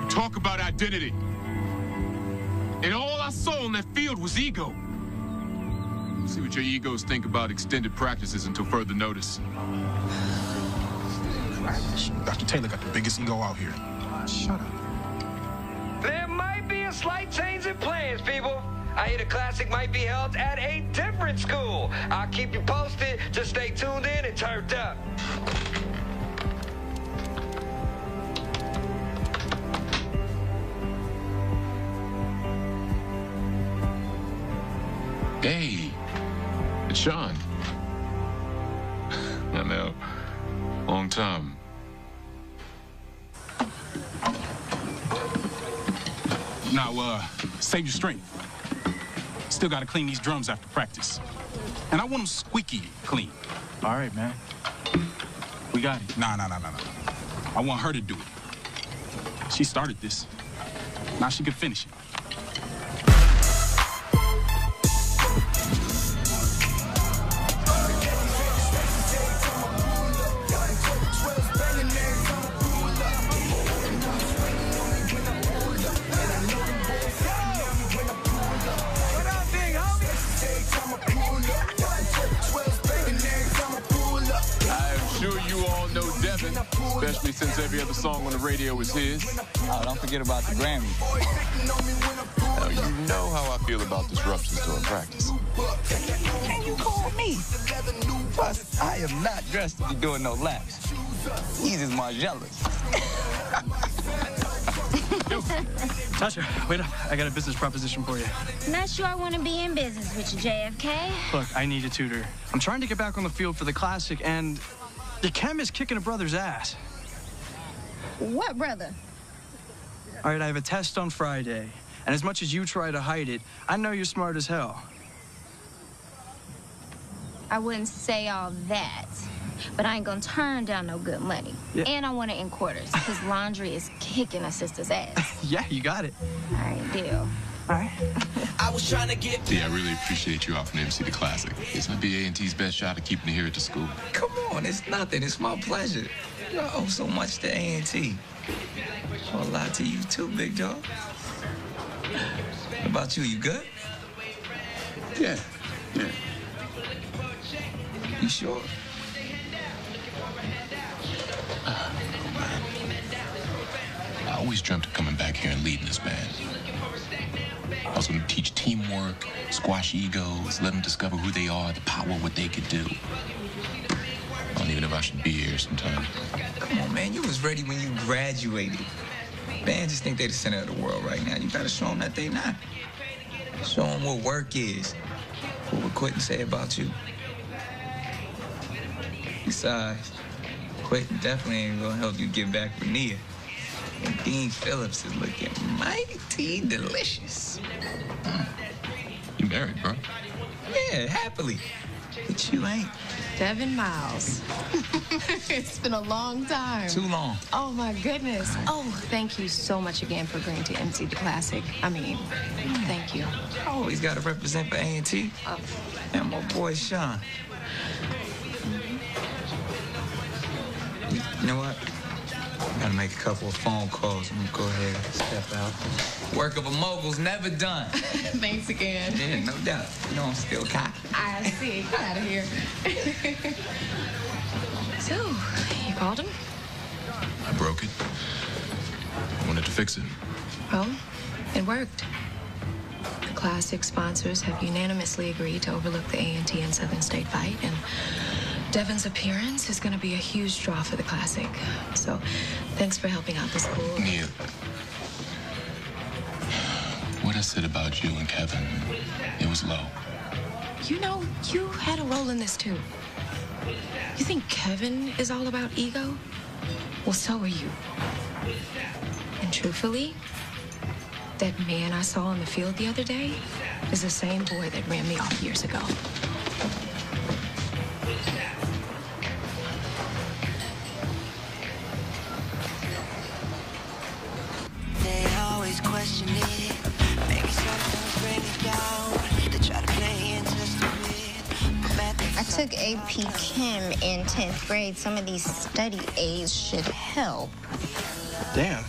Talk about identity. And all I saw on that field was ego. See what your egos think about extended practices until further notice. Dr. Taylor got the biggest ego out here. Shut up. There might be a slight change in plans, people. I hear the classic might be held at a different school. I'll keep you posted. Just stay tuned in and turned up. Sean. I know. Long time. Now, uh, save your strength. Still gotta clean these drums after practice. And I want them squeaky clean. All right, man. We got it. Nah, nah, nah, nah, nah. I want her to do it. She started this. Now she can finish it. Is. Oh, don't forget about the Grammy. Now, you know how I feel about disruptions during practice. And you call me. Plus, I am not dressed to be doing no laps. These is Margielas. Tasha, wait up. I got a business proposition for you. Not sure I want to be in business with you, JFK. Look, I need a tutor. I'm trying to get back on the field for the classic, and the chem is kicking a brother's ass. What, brother? All right, I have a test on Friday, and as much as you try to hide it, I know you're smart as hell. I wouldn't say all that, but I ain't gonna turn down no good money. Yeah. And I want it in quarters, because laundry is kicking a sister's ass. yeah, you got it. All right, deal. All right. I was trying to get. Yeah, I really appreciate you offering to MC the classic. This might be A&T's best shot at keeping it here at the school. Come on, it's nothing. It's my pleasure. You owe so much to A&T. Well, a lot to you too, big dog. What about you? You good? Yeah, yeah. You sure? I always dreamt of coming back here and leading this band. I was going to teach teamwork, squash egos, let them discover who they are, the power what they could do. I don't even know if I should be here sometime. Come on, man. You was ready when you graduated. Man, just think they the center of the world right now. You gotta show them that they not. Show them what work is. What would Quentin say about you? Besides, Quentin definitely ain't gonna help you get back with Nia. And Dean Phillips is looking mighty delicious. You married, bro? Yeah, happily. But you ain't. Devon Miles. it's been a long time. Too long. Oh my goodness. Oh, thank you so much again for agreeing to MC the classic. I mean, thank you. I always gotta represent for A&T. And my boy Sean. You know what? Gotta make a couple of phone calls. I'm gonna go ahead and step out. Work of a mogul's never done. Thanks again. Yeah, no doubt. You know I'm still cocky. I see. Get out of here. so, you called him? I broke it. I wanted to fix it. Well, it worked. The classic sponsors have unanimously agreed to overlook the A&T and Southern State fight, and Devon's appearance is going to be a huge draw for the classic. So, thanks for helping out the school. Nia, what I said about you and Kevin, it was low. You know, you had a role in this too. You think Kevin is all about ego? Well, so are you. And truthfully, that man I saw on the field the other day is the same boy that ran me off years ago. Always question it. Maybe sometimes bring it down. They try to play and test I took AP Chem in 10th grade. Some of these study aids should help. Damn.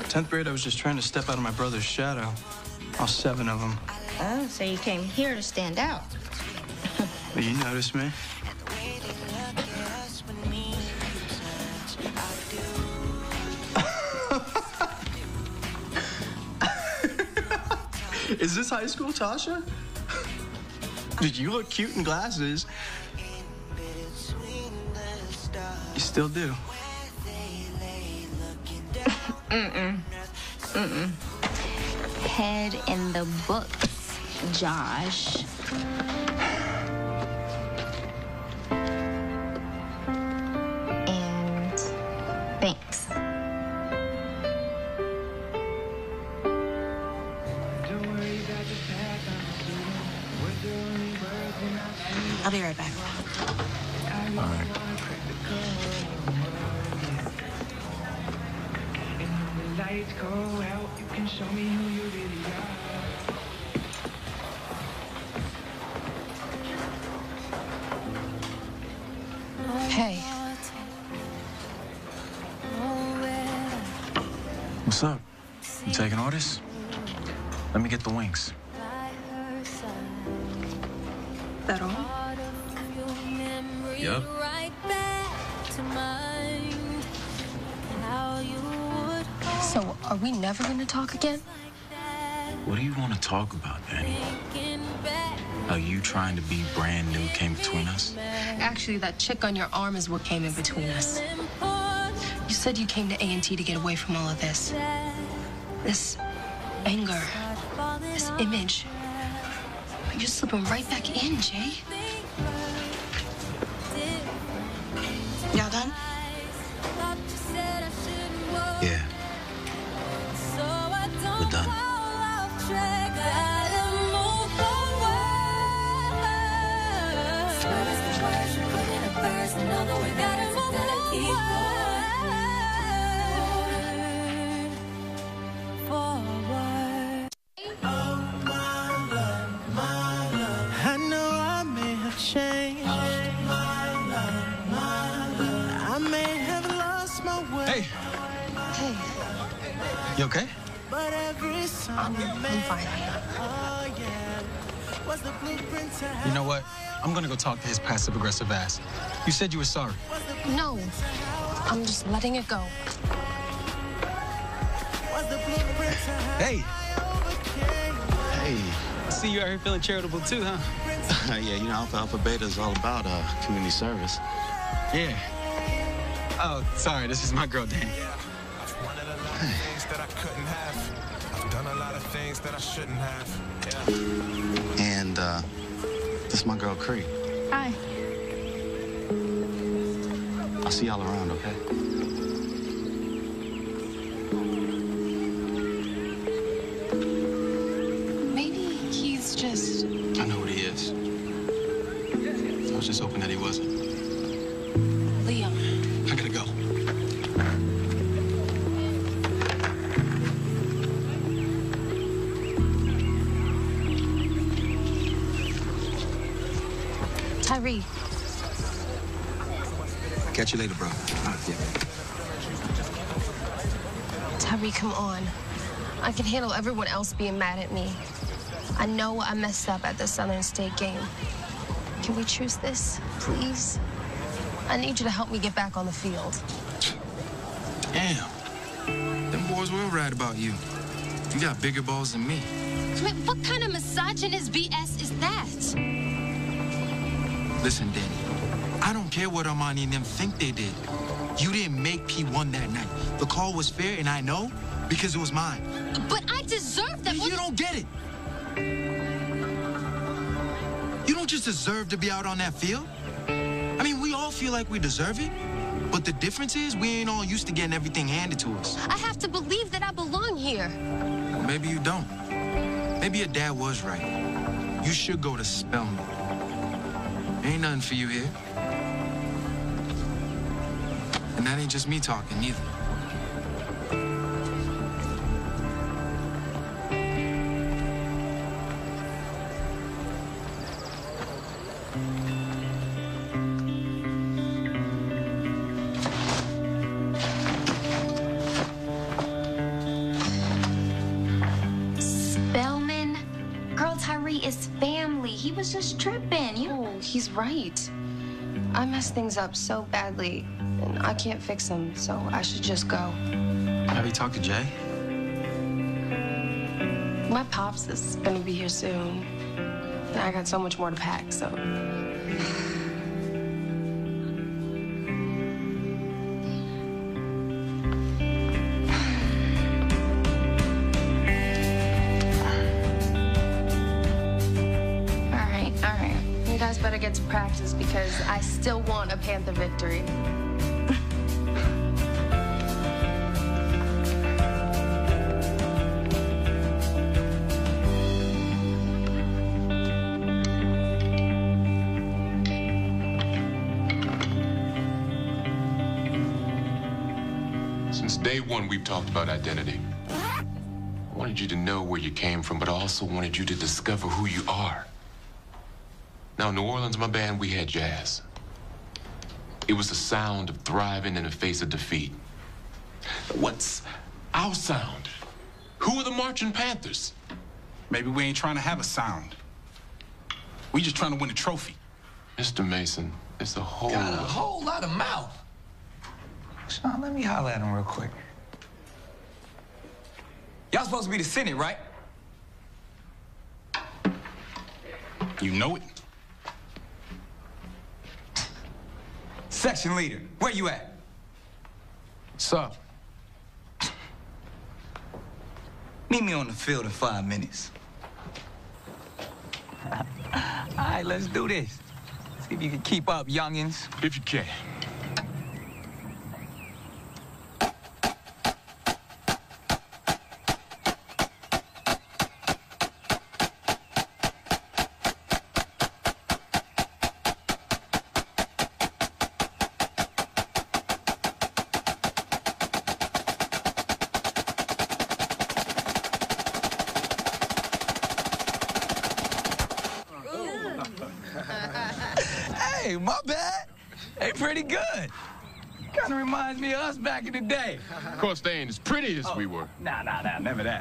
10th grade, I was just trying to step out of my brother's shadow. All seven of them. Oh, so you came here to stand out. But you noticed me. Is this high school, Tasha? Did you look cute in glasses? You still do. Mm-mm. Mm-mm. Head in the books, Josh. Get the wings. that all? Yup. So, are we never gonna talk again? What do you want to talk about, Danny? How you trying to be brand new came between us? Actually, that chick on your arm is what came in between us. You said you came to A&T to get away from all of this. This anger, this image. You're slipping right back in, Jay. Go talk to his passive aggressive ass. You said you were sorry. No, I'm just letting it go. was the blueprint to Hey. Hey. See you out here feeling charitable too, huh? yeah, you know, Alpha Alpha Beta is all about uh, community service. Yeah. Oh, sorry. This is my girl, Danny. Things that I couldn't have. I've done a lot of things that I shouldn't have. And uh, this is my girl, Cree. Hi. I'll see y'all around, okay? Tyree. Catch you later, bro. All right, yeah. Tyree, come on. I can handle everyone else being mad at me. I know I messed up at the Southern State game. Can we choose this, please? I need you to help me get back on the field. Damn. Them boys will ride about you. You got bigger balls than me. Wait, what kind of misogynist BS is that? Listen, Danny. I don't care what Armani and them think they did. You didn't make P1 that night. The call was fair, and I know because it was mine. But I deserve that. You don't get it. You don't just deserve to be out on that field. I mean, we all feel like we deserve it. But the difference is we ain't all used to getting everything handed to us. I have to believe that I belong here. Or maybe you don't. Maybe your dad was right. You should go to Spelman. Ain't nothing for you here. And that ain't just me talking, neither. I messed things up so badly, and I can't fix them, so I should just go. Have you talked to Jay? My pops is gonna be here soon. And I got so much more to pack, so. All right, all right. You guys better get to practice because Panther victory. Since day one, we've talked about identity. I wanted you to know where you came from, but I also wanted you to discover who you are. Now, in New Orleans, my band, we had jazz. It was the sound of thriving in the face of defeat. What's our sound? Who are the Marching Panthers? Maybe we ain't trying to have a sound. We just trying to win a trophy. Mr. Mason, it's a whole. Got a whole lot of mouth. Sean, let me holler at him real quick. Y'all supposed to be the Senate, right? You know it. Section leader, where you at? What's up? Meet me on the field in five minutes. All right, let's do this. See if you can keep up, youngins. If you can.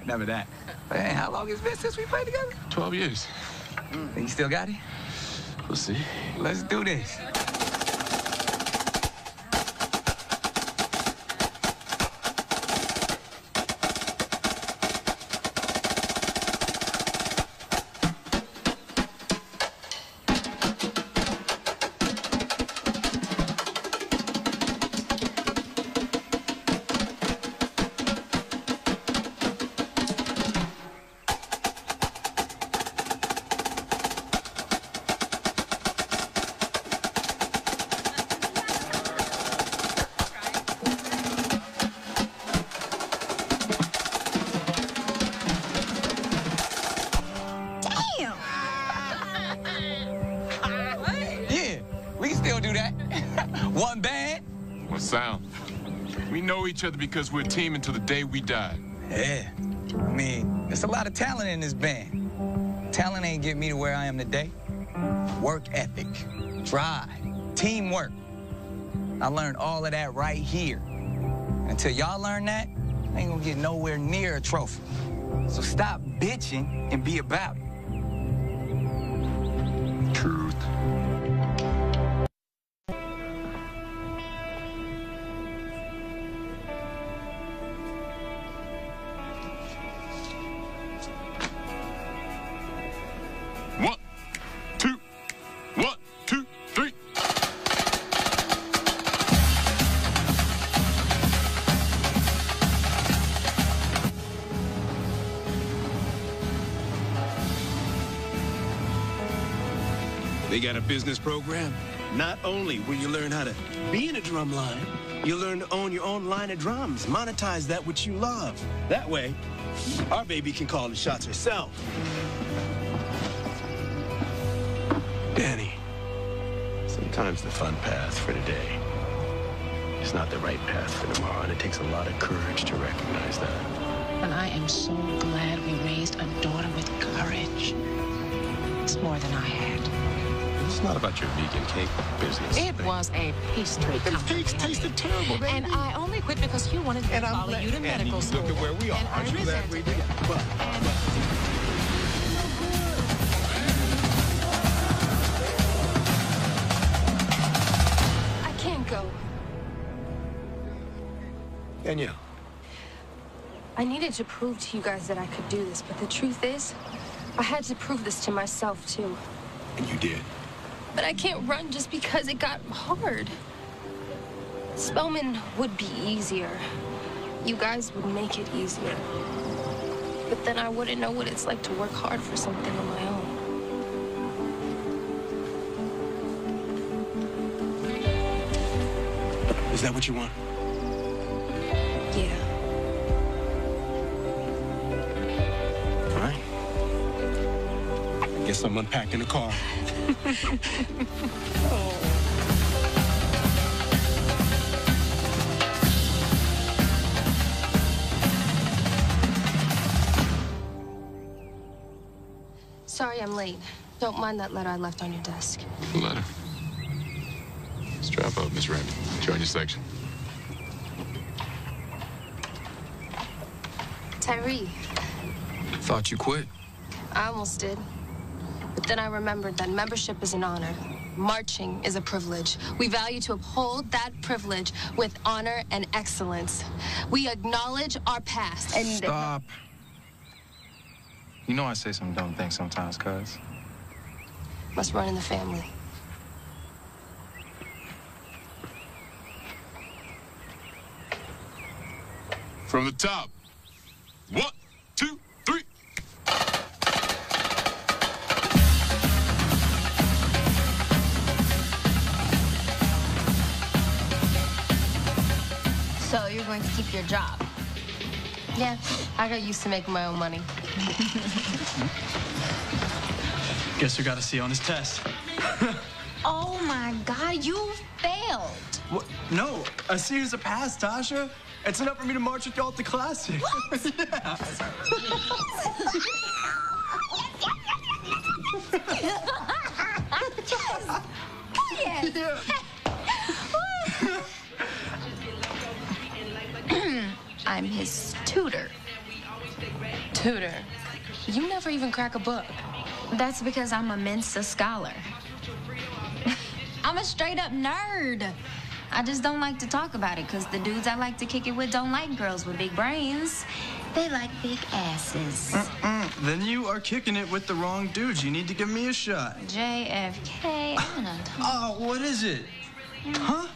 Never that, never that. Hey, how long has it been since we played together? 12 years. Mm. Think you still got it? We'll see. Let's do this. Because we're a team until the day we die. Yeah. I mean, there's a lot of talent in this band. Talent ain't get me to where I am today. Work ethic, drive, teamwork. I learned all of that right here. Until y'all learn that, I ain't gonna get nowhere near a trophy. So stop bitching and be about it. Business program? Not only will you learn how to be in a drum line, you'll learn to own your own line of drums, monetize that which you love. That way, our baby can call the shots herself. Danny, sometimes the fun path for today is not the right path for tomorrow, and it takes a lot of courage to recognize that. And I am so glad we raised a daughter with courage. It's more than I had. It's not about your vegan cake business. It was a pastry The cakes tasted terrible, baby. And I only quit because you wanted me to follow you to medical school. Look at where we are. And I Aren't you glad we did? But, I can't go. Danielle, I needed to prove to you guys that I could do this, but the truth is, I had to prove this to myself too. and you did. But I can't run just because it got hard. Spelman would be easier. You guys would make it easier. But then I wouldn't know what it's like to work hard for something on my own. Is that what you want? I guess I'm unpacking the car. Sorry I'm late. Don't mind that letter I left on your desk. Letter. Strap up, Miss Raymond. Join your section. Tyree, Thought you quit. I almost did. But then I remembered that membership is an honor. Marching is a privilege. We value to uphold that privilege with honor and excellence. We acknowledge our past and Stop. You know I say some dumb things sometimes, cuz. must run in the family. From the top. One, going to keep your job? Yeah, I got used to making my own money. Guess we got to see on his test. Oh my God, you failed. What? No, a C is a pass, Tasha. It's enough for me to march with y'all at the classic. yeah. I'm his tutor. Tutor, you never even crack a book. That's because I'm a Mensa scholar. I'm a straight up nerd. I just don't like to talk about it because the dudes I like to kick it with don't like girls with big brains. They like big asses. Mm, then you are kicking it with the wrong dudes. You need to give me a shot. JFK. I'm gonna Oh, what is it? Huh?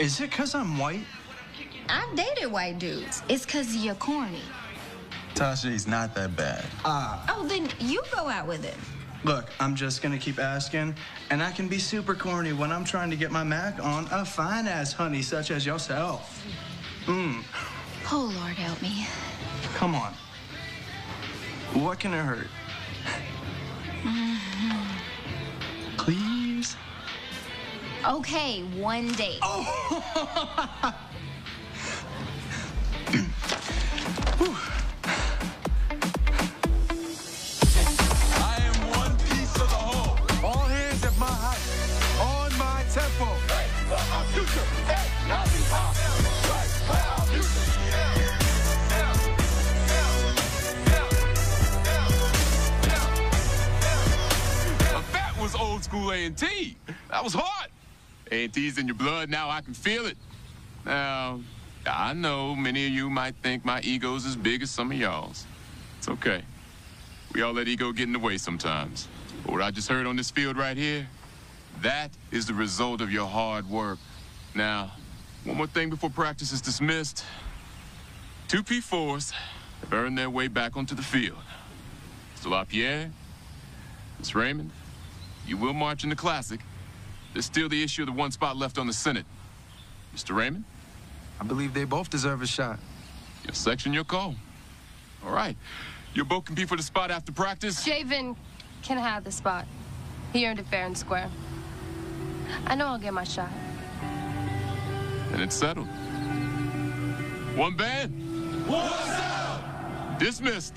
Is it because I'm white? I've dated white dudes. It's because you're corny. Tasha, he's not that bad. Ah. Oh, then you go out with him. Look, I'm just gonna keep asking, and I can be super corny when I'm trying to get my Mac on a fine ass honey such as yourself. Mmm, Oh, Lord help me. come on. What can it hurt? Please? Okay, one date. I A&T. That was hard. A&T's in your blood now. I can feel it. Now, I know many of you might think my ego's as big as some of y'all's. It's okay. We all let ego get in the way sometimes. But what I just heard on this field right here, that is the result of your hard work. Now, one more thing before practice is dismissed. Two P4s have earned their way back onto the field. Mr. LaPierre, Miss Raymond, you will march in the classic. There's still the issue of the one spot left on the Senate. Mr. Raymond? I believe they both deserve a shot. Your section, your call. All right. You'll both compete for the spot after practice? Javen can have the spot. He earned it fair and square. I know I'll get my shot. And it's settled. One band. One sound. Dismissed.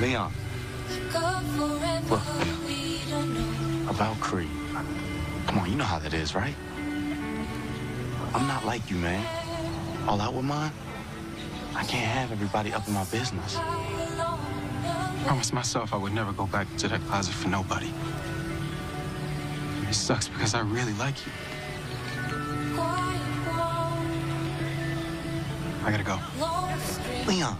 Leon, look, about Creed. Come on, you know how that is, right? I'm not like you, man. All out with mine, I can't have everybody up in my business. Promised myself I would never go back to that closet for nobody. It sucks because I really like you. I gotta go. Leon.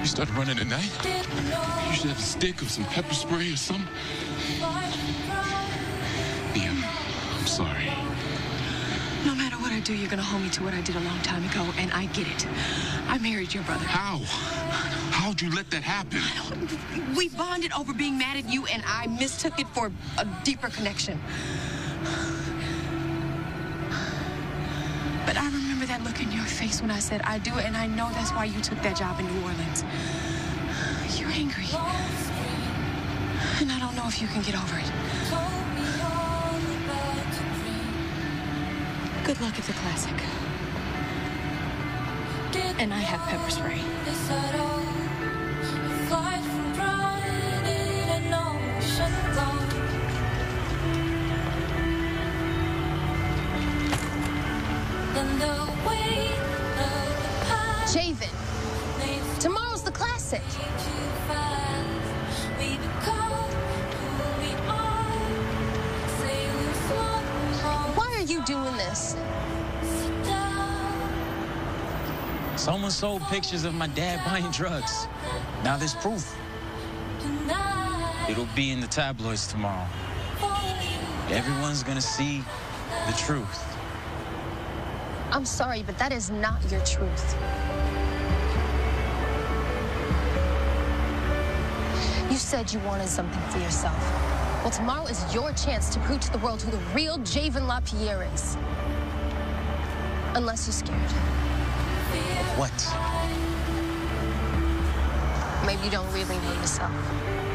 You started running at night? You should have a stick or some pepper spray or something. Liam, I'm sorry. No matter what I do, you're gonna hold me to what I did a long time ago, and I get it. I married your brother. How? How'd you let that happen? We bonded over being mad at you, and I mistook it for a deeper connection. That look in your face when I said I do, and I know that's why you took that job in New Orleans. You're angry. And I don't know if you can get over it. Good luck at the classic. And I have pepper spray. Slow, Why are you doing this? Someone sold pictures of my dad buying drugs. Now there's proof. It'll be in the tabloids tomorrow. Everyone's gonna see the truth. I'm sorry, but that is not your truth. You said you wanted something for yourself. Well, tomorrow is your chance to prove to the world who the real Javen LaPierre is. Unless you're scared. What? Maybe you don't really know yourself.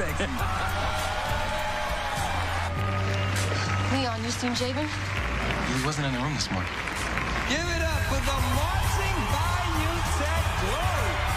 Sexy. Leon, you seen Javen? He wasn't in the room this morning. Give it up for the marching Bayou Tech Glory.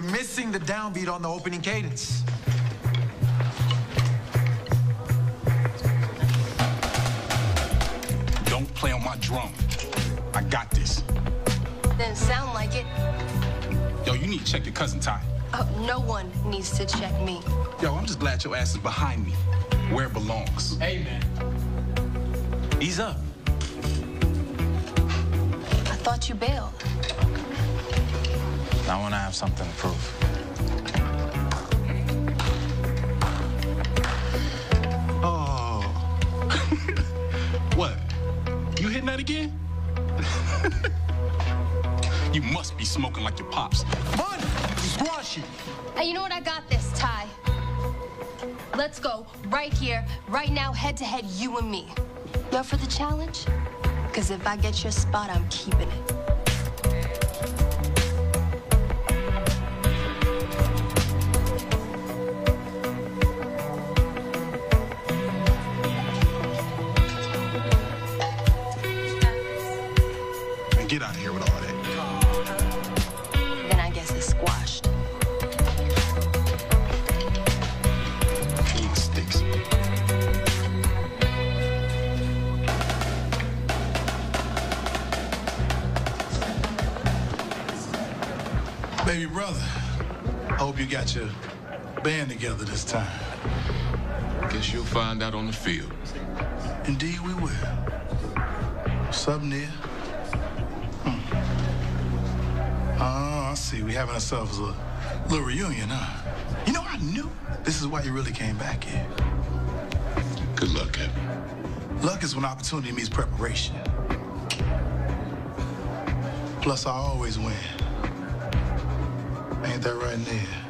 You're missing the downbeat on the opening cadence. Don't play on my drum. I got this. Didn't sound like it. Yo, you need to check your cousin Ty. Uh, no one needs to check me. Yo, I'm just glad your ass is behind me, where it belongs. Hey, man. Ease up. I thought you bailed. Not want to have something to prove. Oh. what? You hitting that again? You must be smoking like your pops. Fun! Squash it! Hey, you know what? I got this, Ty. Let's go right here, right now, head to head, you and me. You up for the challenge? Because if I get your spot, I'm keeping it. Find out on the field. Indeed, we will. Sub near. Hmm. Oh, I see. We having ourselves a little reunion, huh? You know, I knew this is why you really came back here. Good luck, Captain. Luck is when opportunity meets preparation. Plus, I always win. Ain't that right, Ned?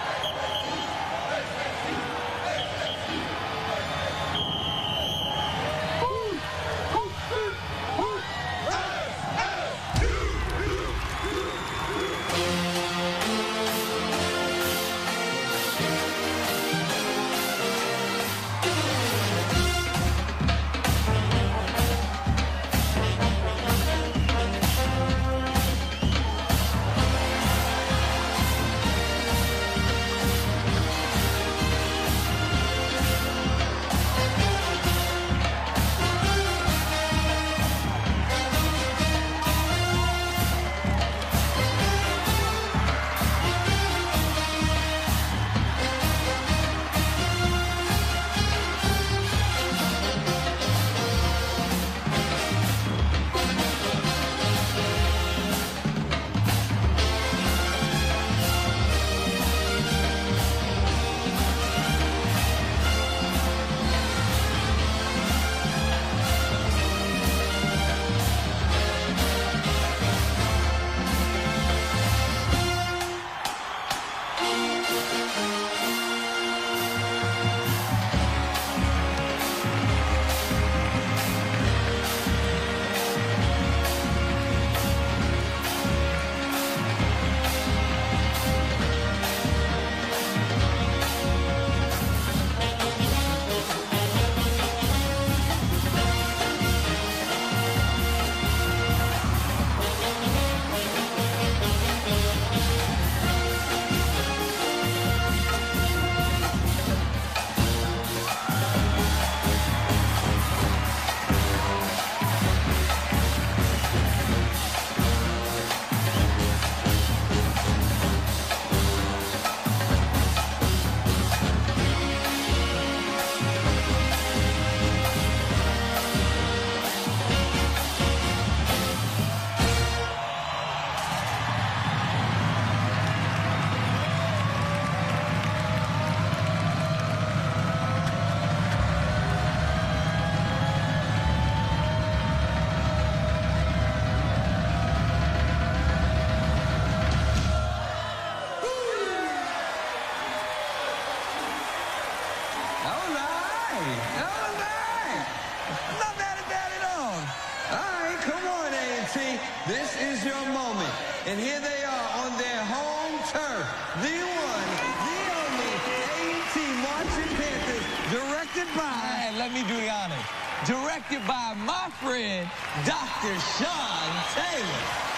Dr. Sean Taylor.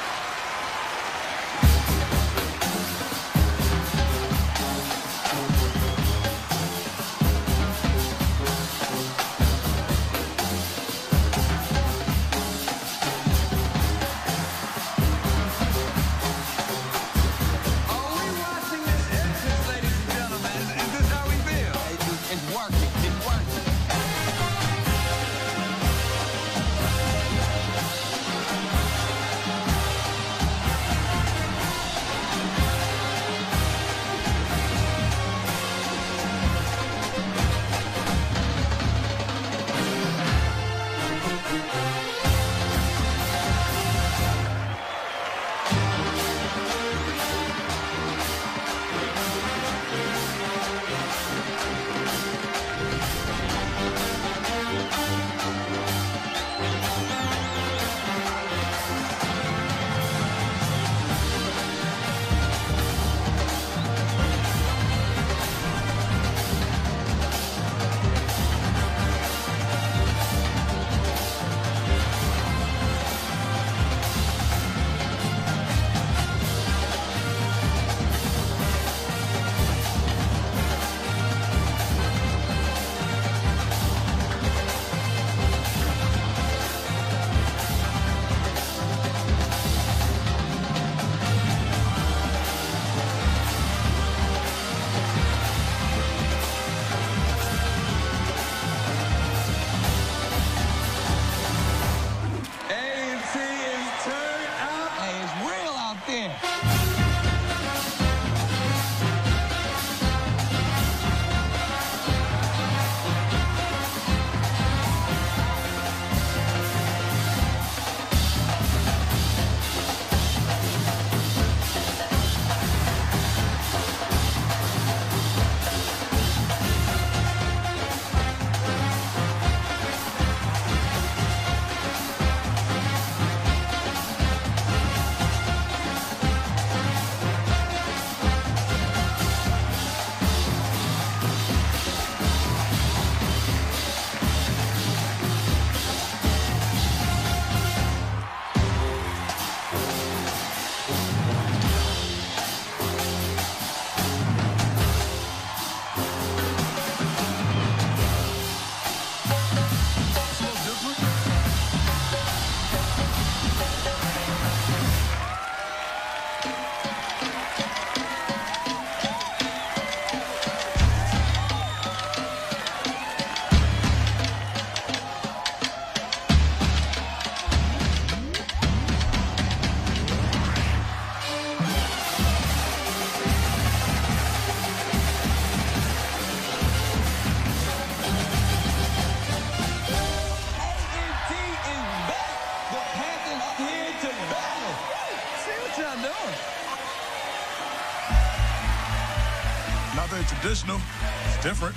Traditional. It's different.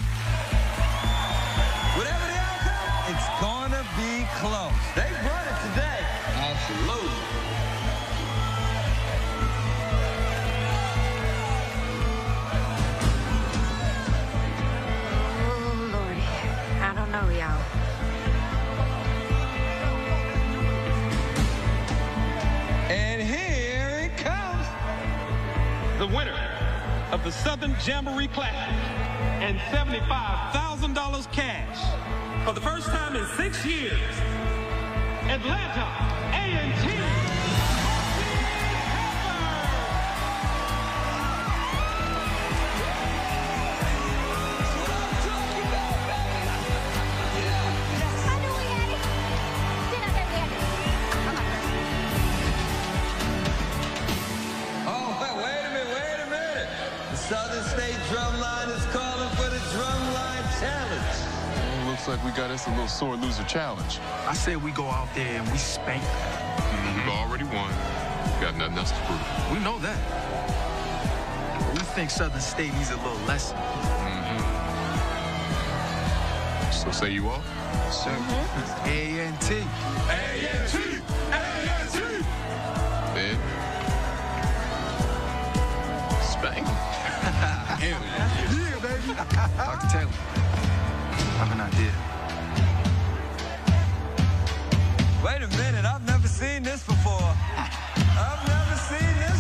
Whatever the outcome, it's gonna be close. They brought it today. Absolutely. Oh, Lordy. I don't know, y'all. And here it comes. The winner of the Southern Jamboree Classic and $75,000 cash for the first time in six years. Atlanta A&T. we got us a little sore loser challenge. I said we go out there and we spank them. Mm-hmm. We've already won. We've got nothing else to prove. We know that. We think Southern State needs a little lesson. Mm-hmm. So say you all. Mm-hmm. A-N-T. A-N-T. A-N-T. Then. Spank. yeah, baby. I can tell. I have an idea. Wait a minute, I've never seen this before. I've never seen this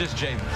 just James.